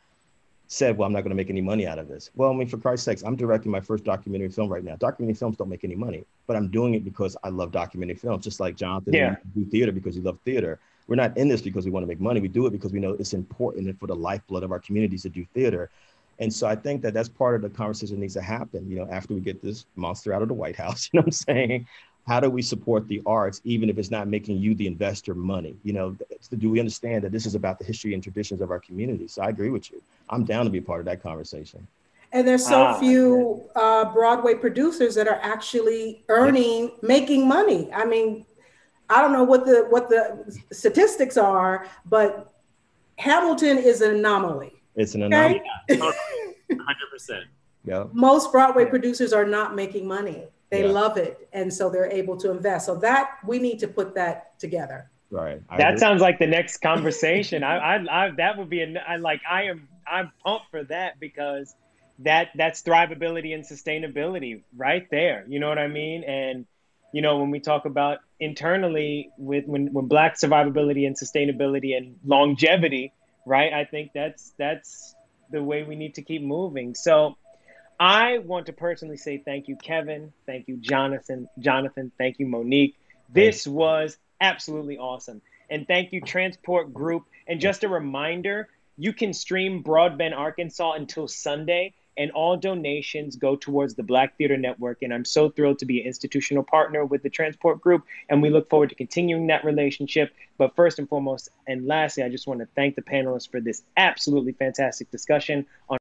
said, "Well, I'm not going to make any money out of this." Well, I mean, for Christ's sakes, I'm directing my first documentary film right now. Documentary films don't make any money, but I'm doing it because I love documentary films, just like Jonathan. Yeah. Do theater because he loves theater. We're not in this because we want to make money. We do it because we know it's important for the lifeblood of our communities to do theater. And so I think that that's part of the conversation that needs to happen, you know, after we get this monster out of the White House, you know what I'm saying? How do we support the arts, even if it's not making you the investor money? You know, do we understand that this is about the history and traditions of our community? So I agree with you. I'm down to be part of that conversation. And there's so ah, few uh, Broadway producers that are actually earning, yeah. making money. I mean, I don't know what the what the statistics are, but Hamilton is an anomaly. It's an anomaly. Okay? 100%. Yeah. Most Broadway producers are not making money. They yeah. love it. And so they're able to invest. So that we need to put that together. Right. I that agree. sounds like the next conversation. I, I, I, that would be a, I like, I am, I'm pumped for that because that that's thrivability and sustainability right there. You know what I mean? And, you know, when we talk about internally with when, when black survivability and sustainability and longevity, right? I think that's, that's the way we need to keep moving. So I want to personally say thank you, Kevin. Thank you, Jonathan. Jonathan, thank you, Monique. This was absolutely awesome. And thank you, Transport Group. And just a reminder, you can stream Broadbend Arkansas until Sunday and all donations go towards the Black Theater Network. And I'm so thrilled to be an institutional partner with the Transport Group, and we look forward to continuing that relationship. But first and foremost, and lastly, I just want to thank the panelists for this absolutely fantastic discussion on